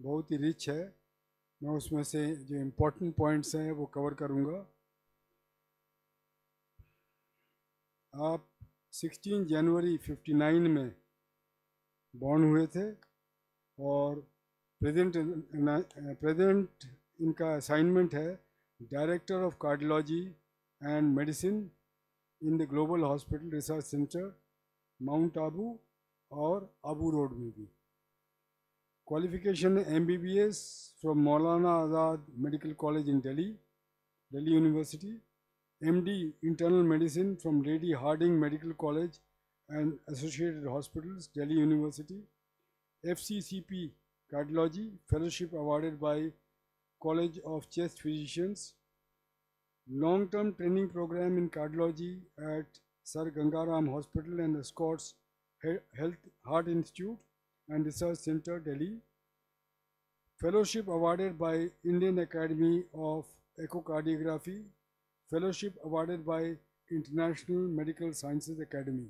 बहुत ही रिच है। मैं उसमें से जो इम्पोर्टेंट पॉइंट्स हैं वो कवर करूँगा। आप 16 जनवरी 59 में बॉर्न हुए थे और प्रेजेंट प्रेजेंट इनका असाइनमेंट है director of cardiology and medicine in the global hospital research centre Mount Abu और आबू रोड में भी। Qualification MBBS from Maulana Azad Medical College in Delhi, Delhi University. MD Internal Medicine from Lady Harding Medical College and Associated Hospitals, Delhi University. FCCP Cardiology Fellowship awarded by College of Chest Physicians. Long-term training program in cardiology at Sir Gangaram Hospital and the Scots Health Heart Institute. And Research Center, Delhi. Fellowship awarded by Indian Academy of Echocardiography. Fellowship awarded by International Medical Sciences Academy.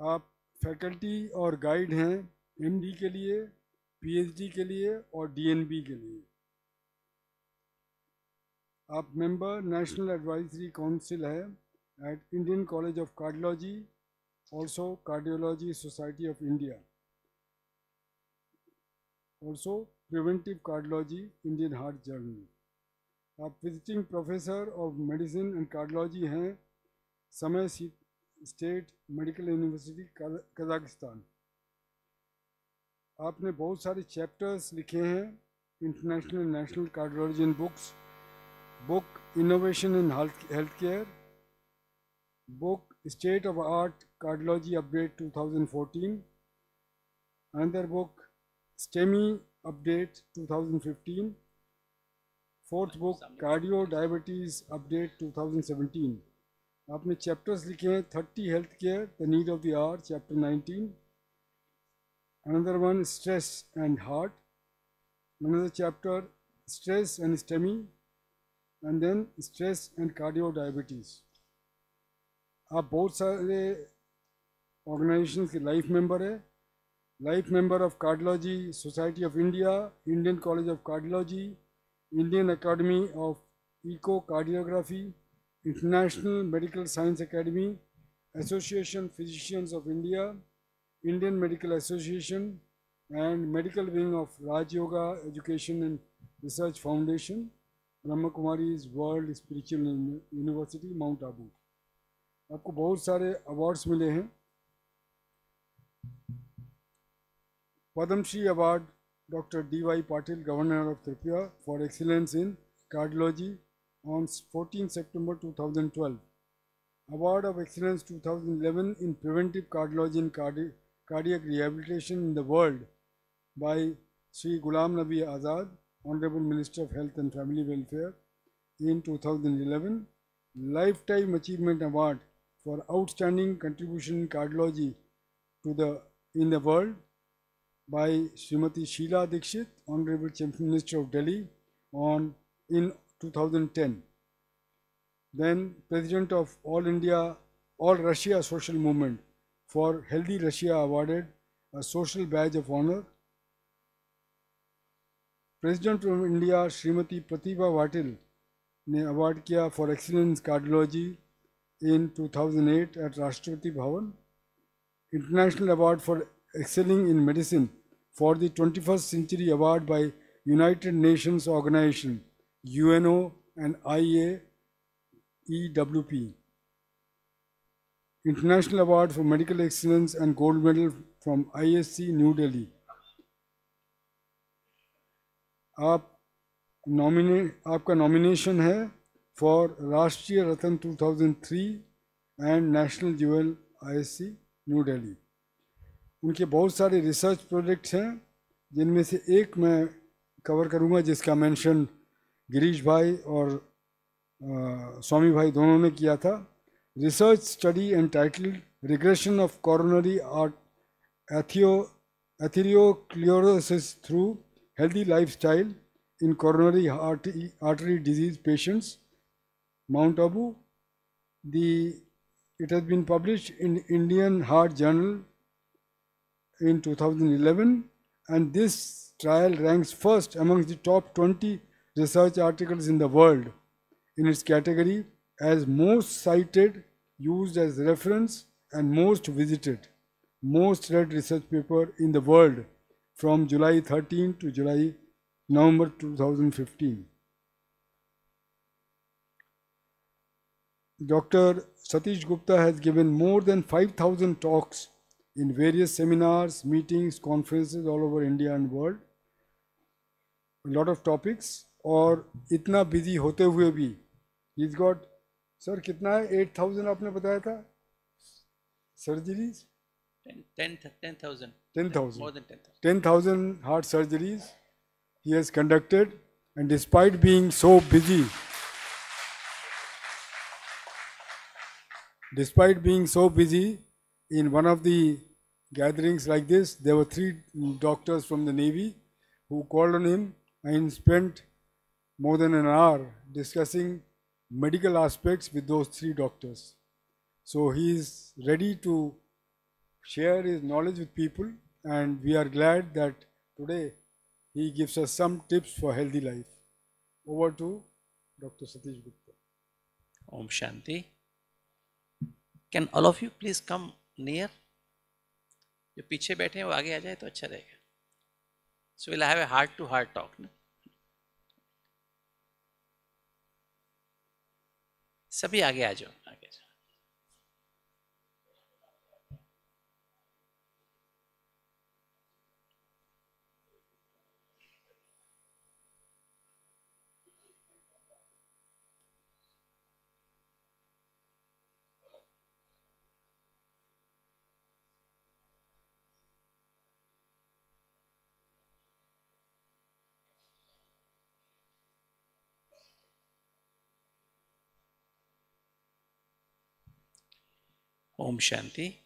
आप faculty और guide हैं MD के लिए PhD के लिए और DNB के लिए आप मेंबर नेशनल एडवाइजरी काउंसिल है at Indian college of cardiology also cardiology society of India also preventive cardiology Indian heart journal आप visiting professor of medicine and cardiology हैं, समय स्टेट मेडिकल यूनिवर्सिटी कजाकिस्तान आपने बहुत सारे चैप्टर्स लिखे हैं international national cardiology in books book innovation in health care book State of Art Cardiology Update 2014, another book STEMI Update 2015, fourth book Cardio Diabetes Update 2017. आपने chapters लिखे हैं thirty health care the need of the hour chapter 19 another one stress and heart another chapter stress and STEMI and then stress and cardio diabetes आप बहुत सारे organisation के life member है। Life member of cardiology society of India Indian college of cardiology Indian academy of echo cardiography international medical science academy association physicians of India Indian medical association and medical wing of Raj yoga education and research foundation Brahma Kumari world spiritual university mount Abu आपको बहुत सारे awards मिले हैं। Padmashri award doctor D Y Patil governor of Tripura for excellence in cardiology on 14 September 2012 award of excellence 2011 in preventive cardiology in cardiac rehabilitation in the world by Shri Ghulam Nabi Azad honourable minister of health and family welfare in 2011 lifetime achievement award for Outstanding Contribution in Cardiology to the in the world by Srimati Sheila Dikshit, Honorable Chief Minister of Delhi on in 2010. Then President of All India, All Russia Social Movement for Healthy Russia awarded a social badge of honor president of India Shrimati Pratibha Patil ने award किया for excellence cardiology in 2008 at Rashtrapati Bhavan international award for excelling in medicine for the twenty first century award by United Nations Organisation UNO and I E W P international award for medical excellence and gold medal from I S C New Delhi आप नॉमिने आपका nomination है for Rashtriya Ratna 2003 and national jewel ISC New Delhi उनके बहुत सारे research projects हैं जिनमें से एक मैं कवर करूँगा जिसका मेंशन गिरीश भाई और आ, स्वामी भाई दोनों ने किया था। Research study and title regression of coronary art athero atherosclerosis through healthy lifestyle in coronary artery, artery disease patients, Mount Abu. The, it has been published in Indian Heart Journal in 2011 and this trial ranks first amongst the top 20 research articles in the world in its category as most cited, used as reference, and most visited, most read research paper in the world from July 13 to July November 2015. Dr. Satish Gupta has given more than 5,000 talks in various seminars, meetings, conferences all over India and world. A lot of topics और इतना busy होते हुए भी is got sir कितना है eight thousand आपने बताया था surgeries Ten, ten, ten thousand. Ten thousand More than ten thousand. 10,000 heart surgeries he has conducted despite being so busy in one of the gatherings like this there were three doctors from the navy who called on him and spent more than an hour discussing medical aspects with those three doctors. So he is ready to share his knowledge with people and we are glad that today he gives us some tips for healthy life. Over to dr satish gupta. Om Shanti. Can all of you please come near जो पीछे बैठे हैं, वो आगे आ जाए तो अच्छा रहेगा। So will have a heart to heart talk ना? सभी आगे आ जाओ आगे जाओ Shanti.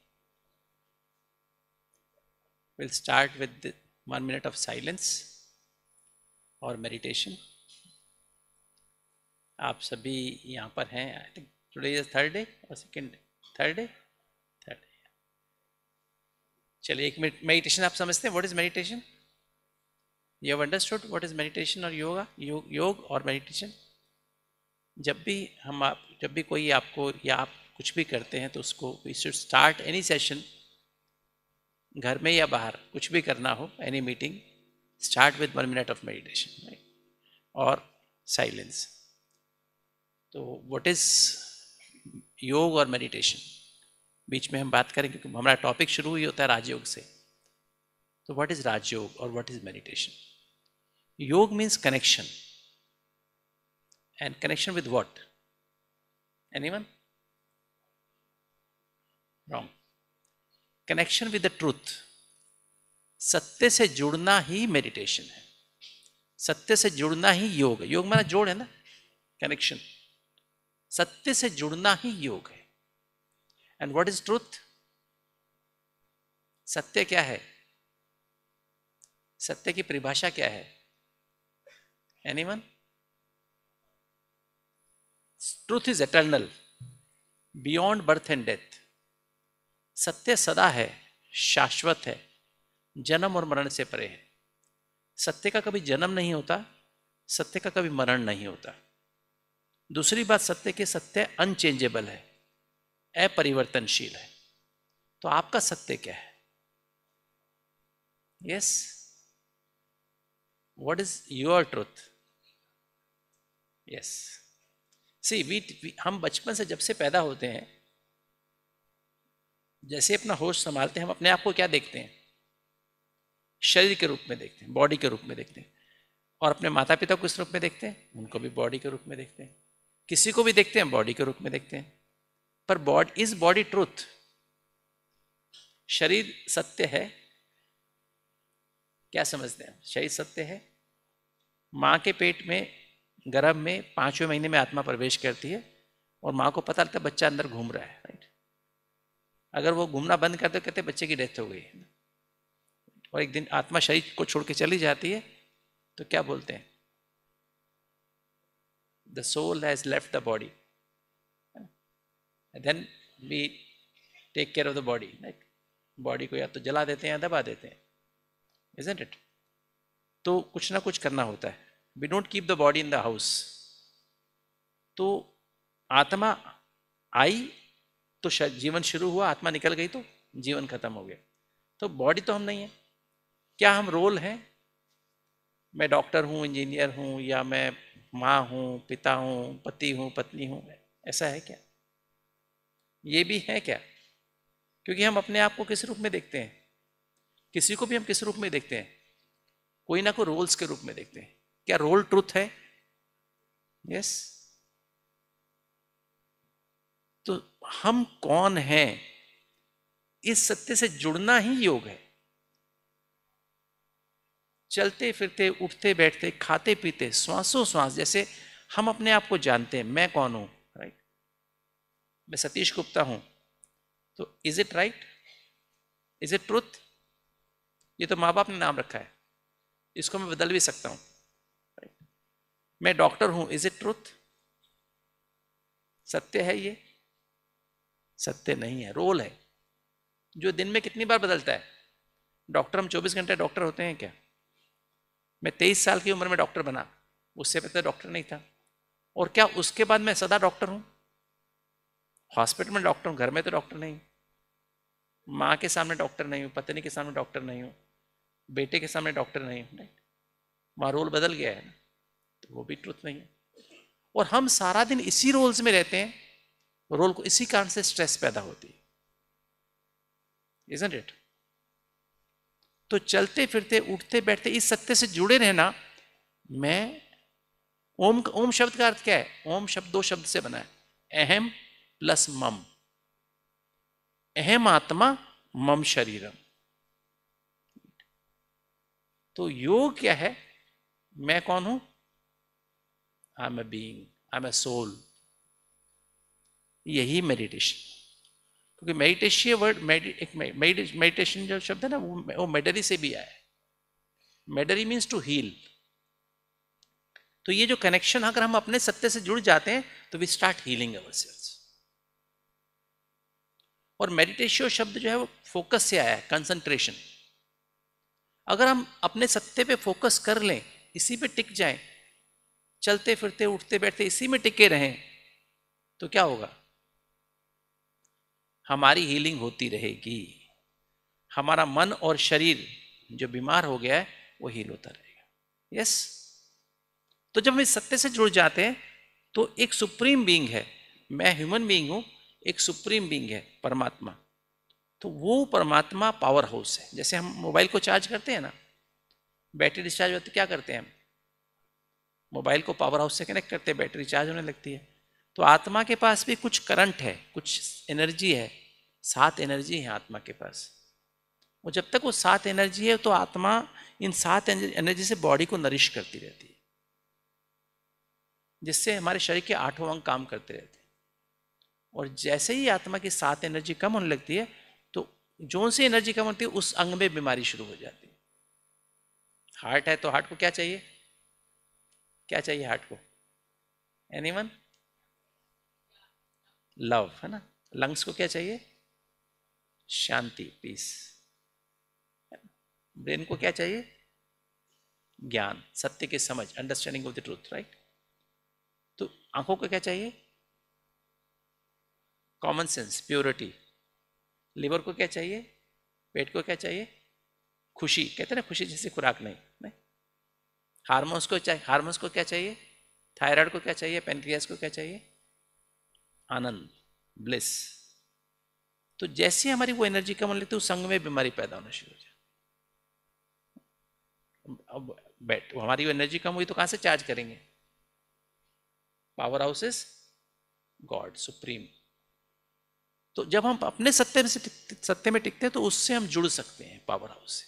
We'll start with the one minute of silence or meditation. आप सभी यहाँ पर हैं I think today is third day और second third day third day चलिए, एक मिनट मेडिटेशन आप समझते हैं? What is meditation you have understood what is meditation और योगा योग योग और मेडिटेशन जब भी हम आप, जब भी कोई आपको या आप कुछ भी करते हैं तो उसको we should start any session घर में या बाहर, कुछ भी करना हो any meeting start with one minute of meditation और साइलेंस तो व्हाट इज़ योग और मेडिटेशन बीच में हम बात करें क्योंकि हमारा टॉपिक शुरू ही होता है राजयोग से। तो व्हाट इज़ राजयोग और व्हाट इज़ मेडिटेशन योग means connection and connection with what anyone wrong connection with the truth सत्य से जुड़ना ही मेडिटेशन है। सत्य से जुड़ना ही योग है। योग माना जोड़ है ना? कनेक्शन सत्य से जुड़ना ही योग है। एंड व्हाट इज़ ट्रूथ सत्य क्या है? सत्य की परिभाषा क्या है? Anyone truth is eternal beyond birth and death सत्य सदा है, शाश्वत है, जन्म और मरण से परे है। सत्य का कभी जन्म नहीं होता, सत्य का कभी मरण नहीं होता। दूसरी बात, सत्य के सत्य अनचेंजेबल है, अपरिवर्तनशील है। तो आपका सत्य क्या है? Yes what is your truth yes see we हम बचपन से जब से पैदा होते हैं जैसे अपना होश संभालते हैं, हम अपने आप को क्या देखते हैं? शरीर के रूप में देखते हैं बॉडी के रूप में देखते हैं। और अपने माता पिता को किस रूप में देखते हैं? उनको भी बॉडी के रूप में देखते हैं। किसी को भी देखते हैं बॉडी के रूप में देखते हैं। पर बॉडी इज़ बॉडी ट्रूथ शरीर सत्य है? क्या समझते हैं? शरीर सत्य है? माँ के पेट में, गर्भ में, पाँचवें महीने में आत्मा प्रवेश करती है और माँ को पता लगता है बच्चा अंदर घूम रहा है। अगर वो घूमना बंद करते दो, कहते बच्चे की डेथ हो गई। और एक दिन आत्मा शरीर को छोड़ के चली जाती है तो क्या बोलते हैं? The soul has left the body then we take care of the body right body को या तो जला देते हैं या दबा देते हैं। इजंट इट तो कुछ ना कुछ करना होता है। We don't keep the body in the house तो आत्मा आई तो जीवन शुरू हुआ, आत्मा निकल गई तो जीवन खत्म हो गया। तो बॉडी तो हम नहीं है। क्या हम रोल हैं? मैं डॉक्टर हूँ इंजीनियर हूँ, या मैं माँ हूँ, पिता हूँ, पति हूँ, पत्नी हूँ, ऐसा है क्या? ये भी है क्या? क्योंकि हम अपने आप को किस रूप में देखते हैं? किसी को भी हम किस रूप में देखते हैं? कोई ना कोई रोल्स के रूप में देखते हैं। क्या रोल ट्रुथ है? यस तो हम कौन हैं? इस सत्य से जुड़ना ही योग है। चलते फिरते, उठते बैठते, खाते पीते, श्वासों श्वास, जैसे हम अपने आप को जानते हैं, मैं कौन हूँ राइट मैं सतीश गुप्ता हूँ। तो is it right is it truth ये तो माँ बाप ने नाम रखा है। इसको मैं बदल भी सकता हूँ। मैं डॉक्टर हूँ इज़ इट ट्रुथ सत्य है ये। सत्य नहीं है, रोल है। जो दिन में कितनी बार बदलता है? डॉक्टर, हम 24 घंटे डॉक्टर होते हैं क्या? मैं 23 साल की उम्र में डॉक्टर बना, उससे पहले डॉक्टर नहीं था। और क्या उसके बाद मैं सदा डॉक्टर हूँ? हॉस्पिटल में डॉक्टर हूँ, घर में तो डॉक्टर नहीं। माँ के सामने डॉक्टर नहीं हूँ, पत्नी के सामने डॉक्टर नहीं हूँ, बेटे के सामने डॉक्टर नहीं हूँ राइट वहाँ रोल बदल गया है तो वो भी ट्रुथ नहीं है। और हम सारा दिन इसी रोल्स में रहते हैं रोल को इसी कारण से स्ट्रेस पैदा होती है। इट तो चलते फिरते, उठते बैठते इस सत्य से जुड़े रहना, मैं, ओम ओम शब्द का अर्थ क्या है? ओम शब्द दो शब्द से बना है। अहम प्लस मम। अहम आत्मा, मम शरीरम। तो योग क्या है? मैं कौन हूँ? I am a being I am a soul यही मेडिटेशन क्योंकि मेडिटेशन वर्ड मेडिटेशन जो शब्द है ना, वो वो मेडरी से भी आया है. मेडरी मीन्स टू हील तो ये जो कनेक्शन अगर हम अपने सत्य से जुड़ जाते हैं तो we start healing our cells और मेडिटेशन शब्द जो है, वो फोकस से आया है कंसंट्रेशन अगर हम अपने सत्य पे फोकस कर लें, इसी पे टिक जाएँ चलते फिरते उठते बैठते इसी में टिके रहें तो क्या होगा? हमारी हीलिंग होती रहेगी। हमारा मन और शरीर जो बीमार हो गया है, वो हील होता रहेगा। यस तो जब हम इस सत्य से जुड़ जाते हैं तो एक सुप्रीम बींग है। मैं ह्यूमन बींग हूँ, एक सुप्रीम बींग है, परमात्मा। तो वो परमात्मा पावर हाउस है। जैसे हम मोबाइल को चार्ज करते हैं ना बैटरी डिस्चार्ज होती क्या करते हैं हम? मोबाइल को पावर हाउस से कनेक्ट करते हैं बैटरी चार्ज होने लगती है। तो आत्मा के पास भी कुछ करंट है, कुछ एनर्जी है सात एनर्जी है आत्मा के पास। और जब तक वो सात एनर्जी है तो आत्मा इन सात एनर्जी से बॉडी को नरिश करती रहती है। जिससे हमारे शरीर के आठों अंग काम करते रहते हैं। और जैसे ही आत्मा की सात एनर्जी कम होने लगती है तो जो सी एनर्जी कम होती है, उस अंग में बीमारी शुरू हो जाती है। हार्ट है तो हार्ट को क्या चाहिए? क्या चाहिए हार्ट को? एनीवन? लव, है ना? लंग्स को क्या चाहिए? शांति पीस ब्रेन को क्या चाहिए? ज्ञान, सत्य की समझ understanding of the truth right तो आँखों को क्या चाहिए? कॉमन सेंस प्योरिटी लिवर को क्या चाहिए? पेट को क्या चाहिए? खुशी, कहते हैं ना, खुशी जैसे खुराक नहीं नहीं? हार्मोन्स को चाहिए हार्मोन्स को क्या चाहिए? थायराइड को क्या चाहिए? पेनक्रियास को क्या चाहिए? आनंद ब्लिस तो जैसे हमारी वो एनर्जी कम होने लगती है, उस संग में बीमारी पैदा होना शुरू हो जाए अब बैठ हमारी वो एनर्जी कम हुई तो कहाँ से चार्ज करेंगे? Power house is God supreme तो जब हम अपने सत्य में से सत्य में टिकते हैं तो उससे हम जुड़ सकते हैं पावर हाउस से।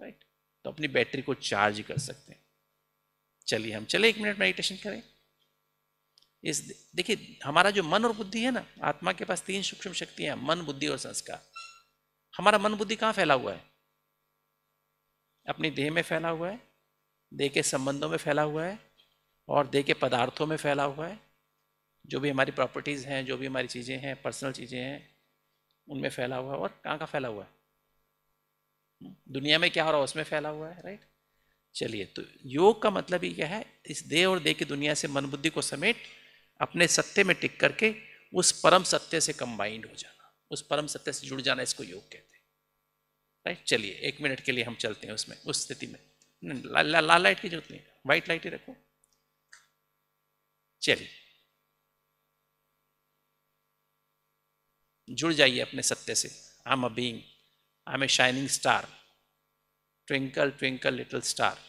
राइट तो अपनी बैटरी को चार्ज कर सकते हैं। चलिए हम, चले एक मिनट मेडिटेशन करें। इस देखिए, हमारा जो मन और बुद्धि है ना, आत्मा के पास तीन सूक्ष्म शक्तियाँ, मन, बुद्धि और संस्कार। हमारा मन, बुद्धि कहाँ फैला हुआ है? अपनी देह में फैला हुआ है, देह के संबंधों में फैला हुआ है, और देह के पदार्थों में फैला हुआ है। जो भी हमारी प्रॉपर्टीज़ हैं, जो भी हमारी चीज़ें हैं पर्सनल चीज़ें हैं, उनमें फैला हुआ है। और कहाँ कहाँ फैला हुआ है? दुनिया में क्या हो रहा है, उसमें फैला हुआ है राइट चलिए तो योग का मतलब ही क्या है? इस देह और देह की दुनिया से मन, बुद्धि को समेट अपने सत्य में टिक करके उस परम सत्य से कंबाइंड हो जाना। उस परम सत्य से जुड़ जाना इसको योग कहते हैं। राइट चलिए एक मिनट के लिए हम चलते हैं उसमें उस स्थिति में। लाल ला, ला लाइट की ज़रूरत नहीं व्हाइट लाइट ही रखो। चलिए। जुड़ जाइए अपने सत्य से। I am a being I am a shining star twinkle twinkle little star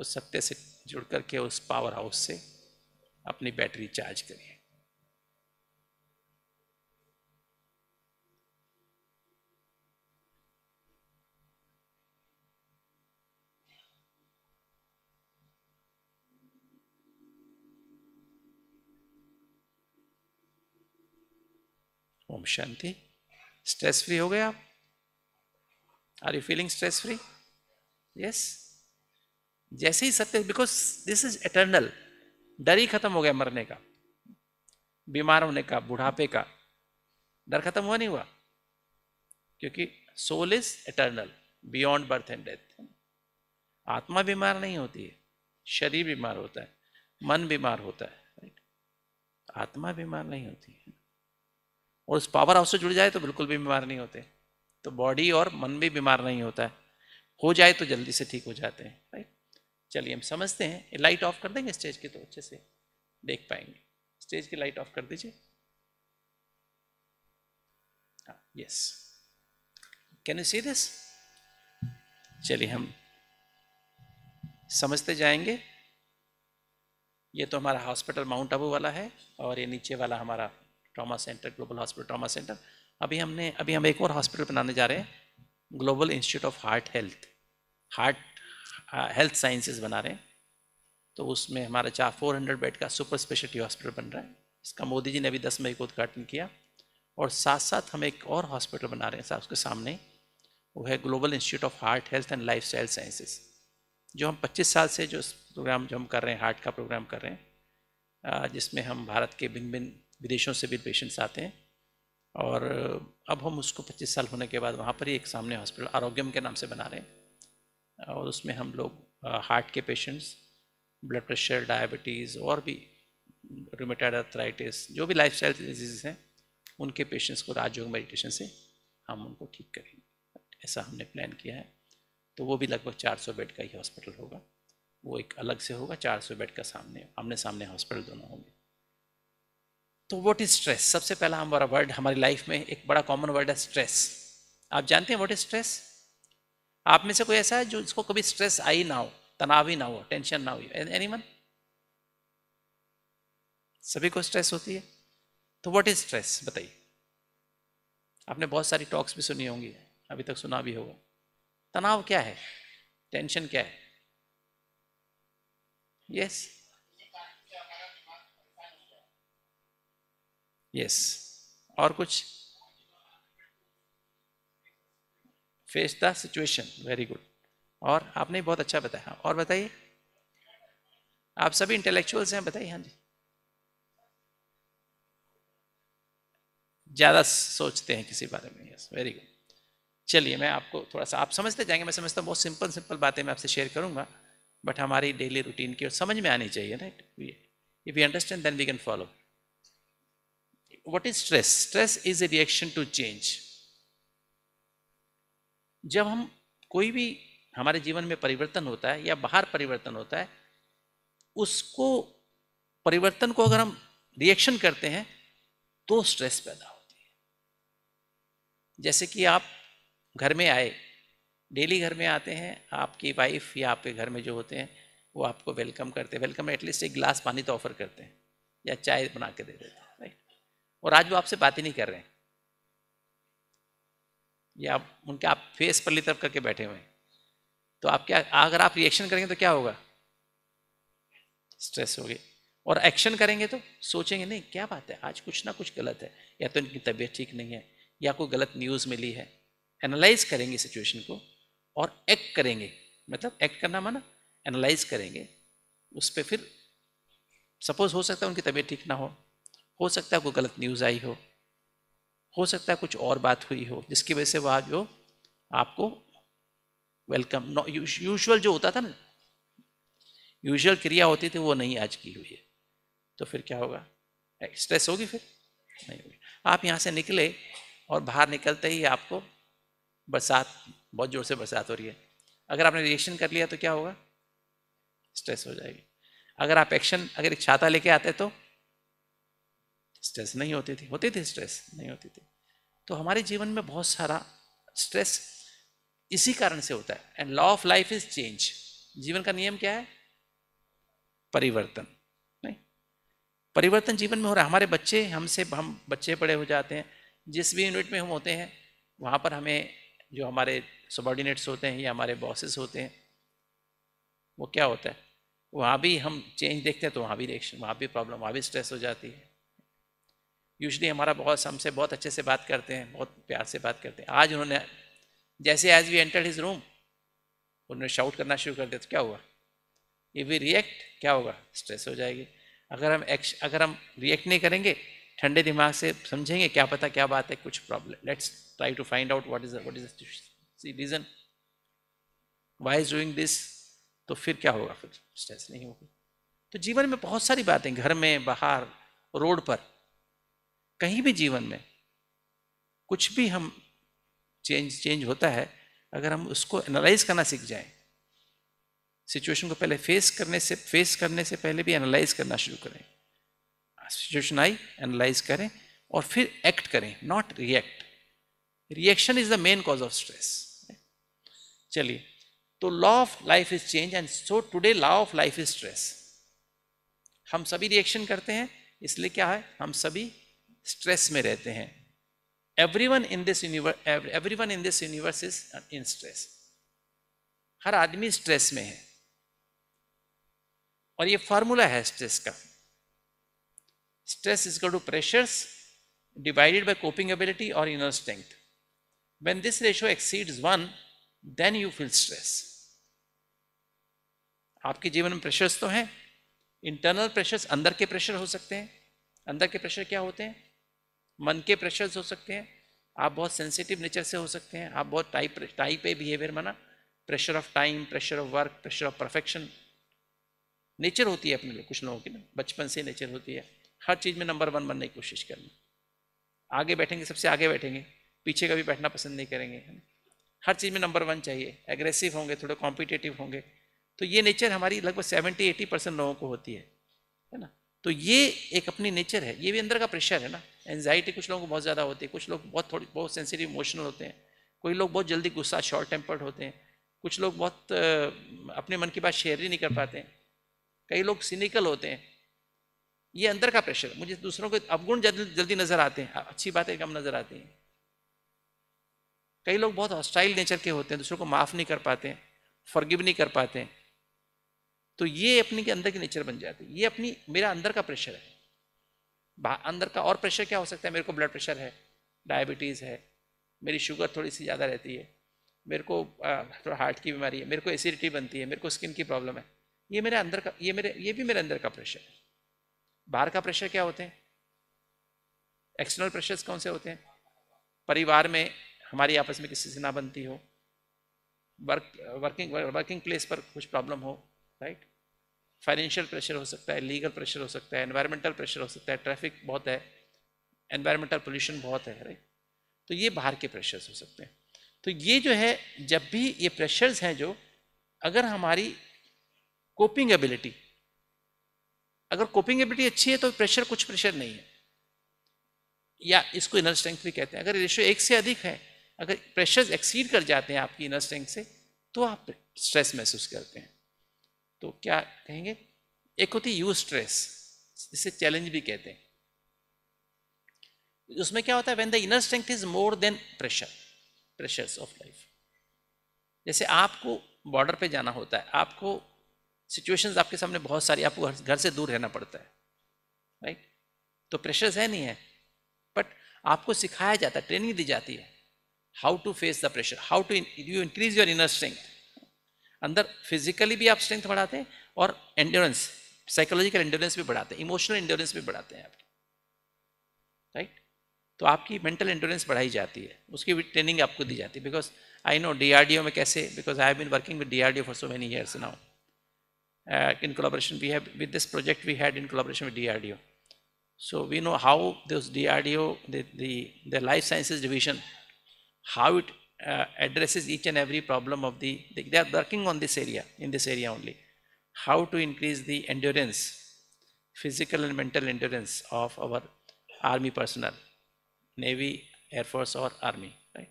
उस सत्य से जुड़ करके उस पावर हाउस से अपनी बैटरी चार्ज करिए। ओम शांति। स्ट्रेस फ्री हो गए आप? Are you feeling stress free yes जैसे ही सत्य बिकॉज़ दिस इज़ एटर्नल डर ही खत्म हो गया मरने का, बीमार होने का, बुढ़ापे का। डर खत्म हुआ नहीं हुआ? क्योंकि soul is eternal beyond birth and death आत्मा बीमार नहीं होती है, शरीर बीमार होता है, मन बीमार होता है आत्मा बीमार नहीं होती है। और उस पावर हाउस से जुड़ जाए तो बिल्कुल भी बीमार नहीं होते। तो बॉडी और मन भी बीमार नहीं होता है। हो जाए तो जल्दी से ठीक हो जाते हैं राइट चलिए हम समझते हैं लाइट ऑफ़ कर देंगे स्टेज की तो अच्छे से देख पाएँगे। स्टेज की लाइट ऑफ़ कर दीजिए। Yes can you see this चलिए हम समझते जाएँगे। ये तो हमारा हॉस्पिटल माउंट आबू वाला है और ये नीचे वाला हमारा trauma centre global hospital trauma centre अभी हमने, अभी हम एक और हॉस्पिटल बनाने जा रहे हैं global institute of heart health heart health sciences बना रहे हैं तो उसमें हमारा चार फोर हंड्रेड बेड का सुपर स्पेशलिटी हॉस्पिटल बन रहा है। इसका मोदी जी ने अभी दस मई को उद्घाटन किया और साथ साथ हम एक और हॉस्पिटल बना रहे हैं साथ उसके सामने। वो है global institute of heart health and lifestyle sciences जो हम 25 साल से जो प्रोग्राम जो हम कर रहे हैं हार्ट का प्रोग्राम कर रहे हैं जिसमें हम भारत के भिन्न भिन्न विदेशों से भी पेशेंट्स आते हैं और अब हम उसको 25 साल होने के बाद वहाँ पर ही एक सामने हॉस्पिटल आरोग्यम के नाम से बना रहे हैं। और उसमें हम लोग हार्ट के पेशेंट्स ब्लड प्रेशर डायबिटीज़ और भी रोमेटाइड अर्थराइटिस जो भी लाइफ स्टाइल डिज़ीज़ हैं, उनके पेशेंट्स को राजयोग मेडिटेशन से हम उनको ठीक करेंगे। ऐसा हमने प्लान किया है। तो वो भी लगभग 400 बेड का ही हॉस्पिटल होगा। वो एक अलग से होगा 400 बेड का सामने, आमने सामने हॉस्पिटल दोनों होंगे। तो व्हाट इज़ स्ट्रेस सबसे पहला हमारा वर्ड हमारी लाइफ में एक बड़ा कॉमन वर्ड है स्ट्रेस आप जानते हैं वॉट इज़ स्ट्रेस आप में से कोई ऐसा है जो इसको कभी स्ट्रेस आई ना हो, तनाव ही ना हो टेंशन ना हो? एनीवन सभी को स्ट्रेस होती है? तो व्हाट इज़ स्ट्रेस बताइए। आपने बहुत सारी टॉक्स भी सुनी होंगी, अभी तक सुना भी होगा। तनाव क्या है? टेंशन क्या है? यस यस और कुछ? Face the situation very good और आपने बहुत अच्छा बताया। और बताइए। आप सभी इंटेलेक्चुअल्स हैं, बताइए। हाँ जी। ज़्यादा सोचते हैं किसी बारे में। यस वेरी गुड चलिए, मैं आपको थोड़ा सा, आप समझते जाएँगे, मैं समझता हूँ, बहुत सिंपल सिंपल बातें मैं आपसे शेयर करूँगा बट हमारी डेली रूटीन की और समझ में आनी चाहिए right if you understand then we can follow what is stress? Stress is a reaction to change. जब हम कोई भी हमारे जीवन में परिवर्तन होता है या बाहर परिवर्तन होता है, उसको, परिवर्तन को अगर हम रिएक्शन करते हैं तो स्ट्रेस पैदा होती है। जैसे कि आप घर में आए डेली घर में आते हैं, आपकी वाइफ या आपके घर में जो होते हैं, वो आपको वेलकम करते हैं। वेलकम एटलीस्ट एक गिलास पानी तो ऑफ़र करते हैं, या चाय बना के दे देते हैं राइट और आज वो आपसे बात ही नहीं कर रहे हैं। या उनके आप फेस पर तरफ़ करके बैठे हुए हैं। तो आप क्या, अगर आप रिएक्शन करेंगे तो क्या होगा? स्ट्रेस होगी। और एक्शन करेंगे तो सोचेंगे, नहीं, क्या बात है? आज कुछ ना कुछ गलत है। या तो इनकी तबीयत ठीक नहीं है, या कोई गलत न्यूज़ मिली है। एनालाइज करेंगे सिचुएशन को और एक्ट करेंगे। मतलब एक्ट करना माना एनालाइज करेंगे। उस पर फिर सपोज़ हो सकता है उनकी तबीयत ठीक ना हो। हो सकता है कोई गलत न्यूज़ आई हो। हो सकता है कुछ और बात हुई हो, जिसकी वजह से वह जो आपको वेलकम यूजुअल जो होता था ना यूजुअल क्रिया होती थी, वो नहीं आज की हुई है। तो फिर क्या होगा? स्ट्रेस होगी फिर? नहीं होगी। आप यहाँ से निकले और बाहर निकलते ही आपको बरसात, बहुत ज़ोर से बरसात हो रही है। अगर आपने रिएक्शन कर लिया तो क्या होगा? स्ट्रेस हो जाएगी। अगर आप एक्शन अगर एक छाता लेके आते तो स्ट्रेस नहीं होती थी होती थी स्ट्रेस, नहीं होती थी। तो हमारे जीवन में बहुत सारा स्ट्रेस इसी कारण से होता है। And law of life is change जीवन का नियम क्या है? परिवर्तन, नहीं? परिवर्तन जीवन में हो रहा है। हमारे बच्चे, हमसे हम बच्चे बड़े हो जाते हैं, जिस भी यूनिट में हम होते हैं, वहाँ पर हमें जो हमारे सबॉर्डिनेट्स होते हैं या हमारे बॉसेस होते हैं, वो क्या होता है? वहाँ भी हम चेंज देखते हैं तो वहाँ भी रिएक्शन वहाँ भी प्रॉब्लम वहाँ भी स्ट्रेस हो जाती है। यूजली हमारा बॉस हमसे बहुत अच्छे से बात करते हैं, बहुत प्यार से बात करते हैं। आज उन्होंने, जैसे as we enter his room उन्होंने शाउट करना शुरू कर दिया तो क्या हुआ? ये वी रिएक्ट क्या होगा? स्ट्रेस हो जाएगी। अगर हम एक्श अगर हम रिएक्ट नहीं करेंगे, ठंडे दिमाग से समझेंगे, क्या पता क्या बात है, कुछ problem let's try to find out what is what is see reason why is doing this तो फिर क्या होगा? फिर स्ट्रेस नहीं होगी। तो जीवन में बहुत सारी बातें घर में, बाहर, रोड पर। कहीं भी जीवन में कुछ भी हम चेंज चेंज होता है, अगर हम उसको एनालाइज करना सीख जाएँ सिचुएशन को पहले फेस करने से फेस करने से पहले भी एनालाइज करना शुरू करें। सिचुएशन आई एनालाइज करें और फिर एक्ट करें not react reaction is the main cause of stress चलिए तो law of life is change and so today law of life is stress हम सभी रिएक्शन करते हैं, इसलिए क्या है? हम सभी स्ट्रेस में रहते हैं। Everyone in this universe everyone in this universe is in stress हर आदमी स्ट्रेस में है। और ये फॉर्मूला है स्ट्रेस का। Stress is two pressures divided by coping ability और inner strength when this ratio exceeds 1 then you feel आपके जीवन में प्रेशर्स तो हैं। इंटरनल प्रेशर्स अंदर के प्रेशर हो सकते हैं। अंदर के प्रेशर क्या होते हैं? मन के प्रेशर्स हो सकते हैं, आप बहुत सेंसिटिव नेचर से हो सकते हैं, आप बहुत टाइप टाइप ए बिहेवियर माना pressure of time pressure of work pressure of perfection nature होती है अपने लोग कुछ लोगों की ना, बचपन से नेचर होती है। हर चीज़ में नंबर वन बनने की कोशिश करनी। आगे बैठेंगे, सबसे आगे बैठेंगे, पीछे कभी बैठना पसंद नहीं करेंगे हर चीज़ में नंबर वन चाहिए एग्रेसिव होंगे, थोड़े कॉम्पिटेटिव होंगे। तो ये नेचर हमारी लगभग सेवेंटी एटी परसेंट लोगों को होती है है ना? तो ये एक अपनी नेचर है, ये भी अंदर का प्रेशर है ना। एनजाइटी कुछ लोगों को बहुत ज़्यादा होती है। कुछ लोग बहुत थोड़ी, बहुत सेंसिटिव इमोशनल होते हैं। कोई लोग बहुत जल्दी गुस्सा शॉर्ट टेम्पर्ड होते हैं। कुछ लोग बहुत अपने मन की बात शेयर ही नहीं कर पाते हैं। कई लोग सिनिकल होते हैं। ये अंदर का प्रेशर मुझे दूसरों के अवगुण जल्दी जल्दी नज़र आते हैं। अच्छी बातें कम नज़र आती हैं। कई लोग बहुत हॉस्टाइल नेचर के होते हैं। दूसरों को माफ़ नहीं कर पाते हैं। फॉरगिव नहीं कर पाते हैं। तो ये अपनी के अंदर की नेचर बन जाती है। ये अपनी, मेरा अंदर का प्रेशर है। अंदर का और प्रेशर क्या हो सकता है? मेरे को ब्लड प्रेशर है डायबिटीज़ है, मेरी शुगर थोड़ी सी ज़्यादा रहती है, मेरे को थोड़ा हार्ट की बीमारी है, मेरे को एसिडिटी बनती है, मेरे को स्किन की प्रॉब्लम है। ये मेरे अंदर का, ये मेरे, ये भी मेरे अंदर का प्रेशर है। बाहर का प्रेशर क्या होते हैं? एक्सटर्नल प्रेशर्स कौन से होते हैं? परिवार में हमारी आपस में किसी से ना बनती हो वर्क वर्किंग वर्किंग प्लेस पर कुछ प्रॉब्लम हो राइट फाइनेंशियल प्रेशर हो सकता है लीगल प्रेशर हो सकता है एनवायरमेंटल प्रेशर हो सकता है ट्रैफ़िक बहुत है एनवायरमेंटल पोल्यूशन बहुत है राइट तो ये बाहर के प्रेशर्स हो सकते हैं। तो ये जो है, जब भी ये प्रेशर्स हैं जो, अगर हमारी कोपिंग एबिलिटी अगर कोपिंग एबिलिटी अच्छी है तो प्रेशर कुछ प्रेशर नहीं है। या इसको इनर स्ट्रेंथ भी कहते हैं। अगर रेशियो एक से अधिक है, अगर प्रेशर्स एक्सीड कर जाते हैं आपकी इनर स्ट्रेंथ से तो आप स्ट्रेस महसूस करते हैं। तो क्या कहेंगे? एक होती यू स्ट्रेस जिसे चैलेंज भी कहते हैं। उसमें क्या होता है? When the inner strength is more than pressure pressures of life जैसे आपको बॉर्डर पे जाना होता है, आपको सिचुएशंस आपके सामने बहुत सारी, आपको घर से दूर रहना पड़ता है राइट तो प्रेशर्स है नहीं है बट आपको सिखाया जाता है ट्रेनिंग दी जाती है how to face the pressure how to you increase your inner strength अंदर फिजिकली भी आप स्ट्रेंथ बढ़ाते हैं और एंड्योरेंस साइकोलॉजिकल एंड्योरेंस भी बढ़ाते हैं इमोशनल एंड्योरेंस भी बढ़ाते हैं आपकी। राइट तो आपकी मेंटल एंड्योरेंस बढ़ाई जाती है। उसकी भी ट्रेनिंग आपको दी जाती है। बिकॉज़ आई नो डीआरडीओ में कैसे because I have been working with DRDO for so many years now in collaboration we have with this project we had in collaboration with DRDO. So we know how those DRDO, the, the, the life sciences division, how it uh, addresses each and every problem of the, they, they are working on this area, in this area only. How to increase the endurance, physical and mental endurance of our army personnel, navy, air force और army. Right?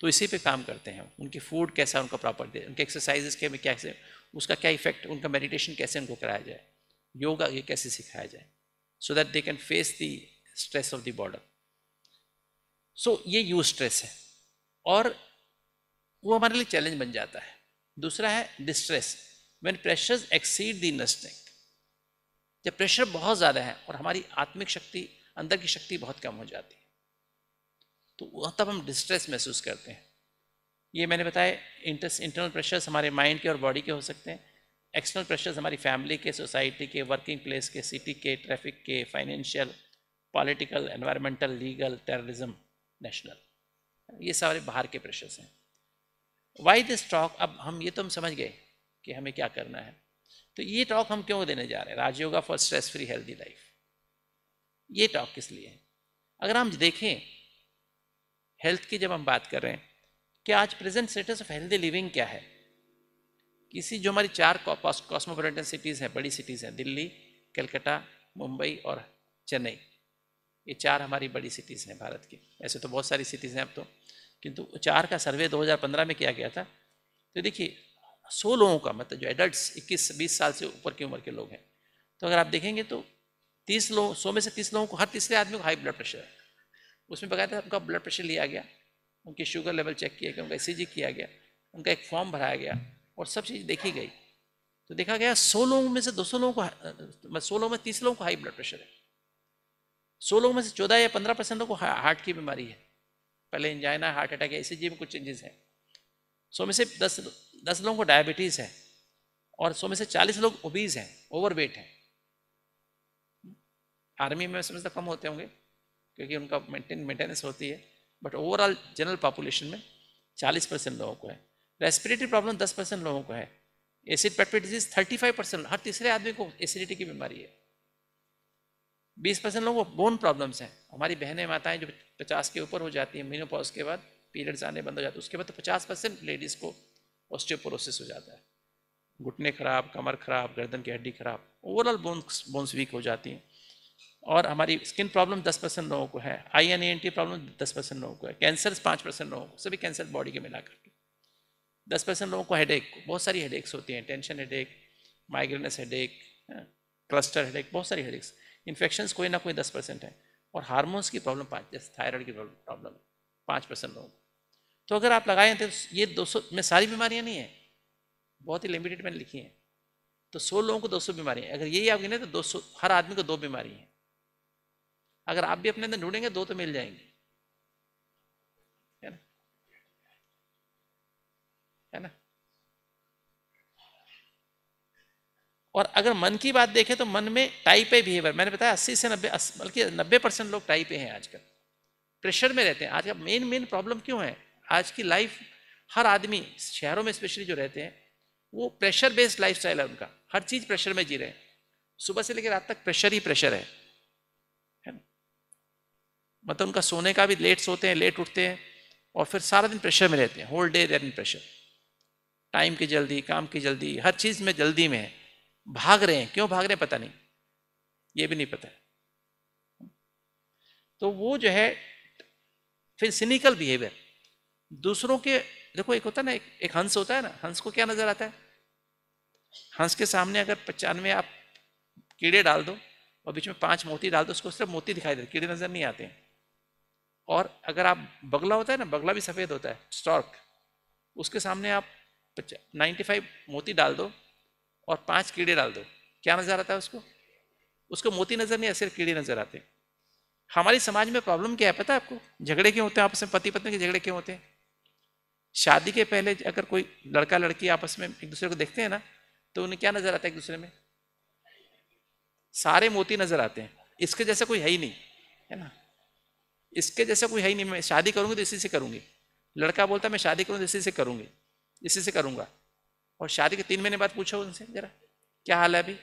तो इसी पे काम करते हैं उनकी food कैसा उनका प्रॉपर दे उनके एक्सरसाइजेस के में कैसे उसका क्या इफ़ेक्ट उनका मेडिटेशन कैसे उनको कराया जाए योगा ये कैसे सिखाया जाए so that they can face the stress of the border so ये यू स्ट्रेस है और वो हमारे लिए चैलेंज बन जाता है। दूसरा है distress when pressure exceed the strength जब प्रेशर बहुत ज़्यादा है और हमारी आत्मिक शक्ति, अंदर की शक्ति बहुत कम हो जाती है तो तब हम डिस्ट्रेस महसूस करते हैं। ये मैंने बताया इंटर इंटरनल प्रेशर्स हमारे माइंड के और बॉडी के हो सकते हैं। एक्सटर्नल प्रेशर्स हमारी फैमिली के सोसाइटी के वर्किंग प्लेस के सिटी के ट्रैफ़िक के financial political environmental legal terrorism national ये सारे बाहर के प्रेशर्स हैं। वाई दिस टॉक अब हम ये तो हम समझ गए कि हमें क्या करना है। तो ये टॉक हम क्यों देने जा रहे हैं? Rajyoga for stress free healthy life ये टॉक किस लिए है? अगर हम देखें हेल्थ की जब हम बात कर रहे हैं कि आज present status of healthy living क्या है? किसी जो हमारी चार कॉस्मोपोलिटन सिटीज़ हैं, बड़ी सिटीज़ हैं, दिल्ली, कलकत्ता, मुंबई और चेन्नई। ये चार हमारी बड़ी सिटीज़ हैं भारत की। ऐसे तो बहुत सारी सिटीज़ हैं अब तो। किंतु चार का सर्वे 2015 में किया गया था। तो देखिए, सौ लोगों का मतलब जो एडल्ट इक्कीस बीस साल से ऊपर की उम्र के लोग हैं। तो अगर आप देखेंगे तो तीस लोग, सौ में से तीस लोगों को हर तीसरे आदमी को हाई ब्लड प्रेशर है। उसमें बकायदा उनका ब्लड प्रेशर लिया गया, उनकी शुगर लेवल चेक किया गया, उनका ई किया गया, उनका एक फॉर्म भराया गया और सब चीज़ देखी गई। तो देखा गया सौ लोगों में से दो सौ लोगों को सौ लोगों में तीस लोगों को हाई ब्लड प्रेशर है। सौ लोगों में से चौदह या पंद्रह परसेंट लोगों को हार्ट की बीमारी है। पहले इंजाइना हार्ट अटैक है ई में कुछ चेंजेस हैं। सौ में से दस दस लोगों को डायबिटीज़ है और सौ में से चालीस लोग ओबीज हैं ओवरवेट हैं। आर्मी में समझता कम होते होंगे, क्योंकि उनका मेंटेन मेंटेनेंस होती है बट ओवरऑल जनरल पॉपुलेशन में 40 परसेंट लोगों को है। रेस्पिरेटरी प्रॉब्लम 10 परसेंट लोगों को है। एसिड पेटरी डिज़ीज़ 35 परसेंट, हर तीसरे आदमी को एसिडिटी की बीमारी है। 20 परसेंट लोगों को बोन प्रॉब्लम्स हैं। हमारी बहनें माताएँ जो 50 के ऊपर हो जाती हैं मीनोपॉज के बाद पीरियड्स आने बंद हो जाते हैं, उसके बाद तो 50 परसेंट लेडीज़ को ऑस्टियोपोरोसिस हो जाता है। घुटने खराब, कमर खराब, गर्दन की हड्डी खराब ओवरऑल बोन्स बोन्स वीक हो जाती हैं। और हमारी स्किन प्रॉब्लम 10 परसेंट लोगों को है I N A N T problem दस परसेंट लोगों को है कैंसर पाँच परसेंट लोगों को, सभी कैंसर बॉडी के मिला करके। दस परसेंट लोगों को हेडेक बहुत सारी हेडेक्स होती हैं tension headache migraines headache cluster headache बहुत सारी हेडेक्स इन्फेक्शन कोई ना कोई दस परसेंट है। और हारमोन्स की प्रॉब्लम पाँच, जैसे थायराइड की प्रॉब्लम पाँच परसेंट लोगों को। तो अगर आप लगाएँ तो ये दो सौ, में सारी बीमारियाँ नहीं हैं, बहुत ही लिमिटेड मैंने लिखी हैं। तो सौ लोगों को दो सौ बीमारियाँ अगर यही आप गिने तो दो सौ, हर आदमी को दो बीमारी हैं। अगर आप भी अपने अंदर ढूंढेंगे, दो तो मिल जाएँगे। है ना? है ना? और अगर मन की बात देखें तो मन में टाइप ए बिहेवियर मैंने बताया अस्सी से नब्बे बल्कि नब्बे परसेंट लोग टाइप ए हैं आजकल। प्रेशर में रहते हैं। आज का मेन मेन प्रॉब्लम क्यों है? आज की लाइफ हर आदमी, शहरों में स्पेशली जो रहते हैं, वो प्रेशर बेस्ड लाइफ है उनका। हर चीज़ प्रेशर में जी रहे हैं। सुबह से लेकर रात तक प्रेशर ही प्रेशर है। मतलब उनका सोने का भी लेट सोते हैं लेट उठते हैं, और फिर सारा दिन प्रेशर में रहते हैं। Whole day there in pressure time की जल्दी, काम की जल्दी, हर चीज़ में जल्दी में है। भाग रहे हैं? क्यों भाग रहे हैं पता नहीं। ये भी नहीं पता। तो वो जो है फिर सिनिकल बिहेवियर दूसरों के देखो एक होता है ना एक, एक हंस होता है ना हंस को क्या नज़र आता है? हंस के सामने अगर पचानवे आप कीड़े डाल दो और बीच में पाँच मोती डाल दो उसको सिर्फ़ मोती दिखाई देते कीड़े नज़र नहीं आते। हैं और अगर आप बगला होता है ना बगला भी सफ़ेद होता है स्टॉक उसके सामने आप नाइन्टी फाइव मोती डाल दो और पाँच कीड़े डाल दो। क्या नज़र आता है उसको? उसको मोती नज़र नहीं, सिर्फ़ कीड़े नज़र आते हमारी समाज में प्रॉब्लम क्या है पता है आपको? झगड़े क्यों होते हैं आपस में? पति पत्नी के झगड़े क्यों होते हैं? शादी के पहले अगर कोई लड़का, लड़की आपस में एक दूसरे को देखते हैं ना तो उन्हें क्या नज़र आता है एक दूसरे में? सारे मोती नज़र आते हैं। इसके जैसा कोई है ही नहीं, है ना? इसके जैसा कोई है ही नहीं। मैं शादी करूँगी तो इसी से करूँगी। लड़का बोलता मैं शादी करूँ तो इसी से करूँगी, इसी से करूँगा। और शादी के तीन महीने बाद पूछो उनसे जरा, क्या हाल है अभी?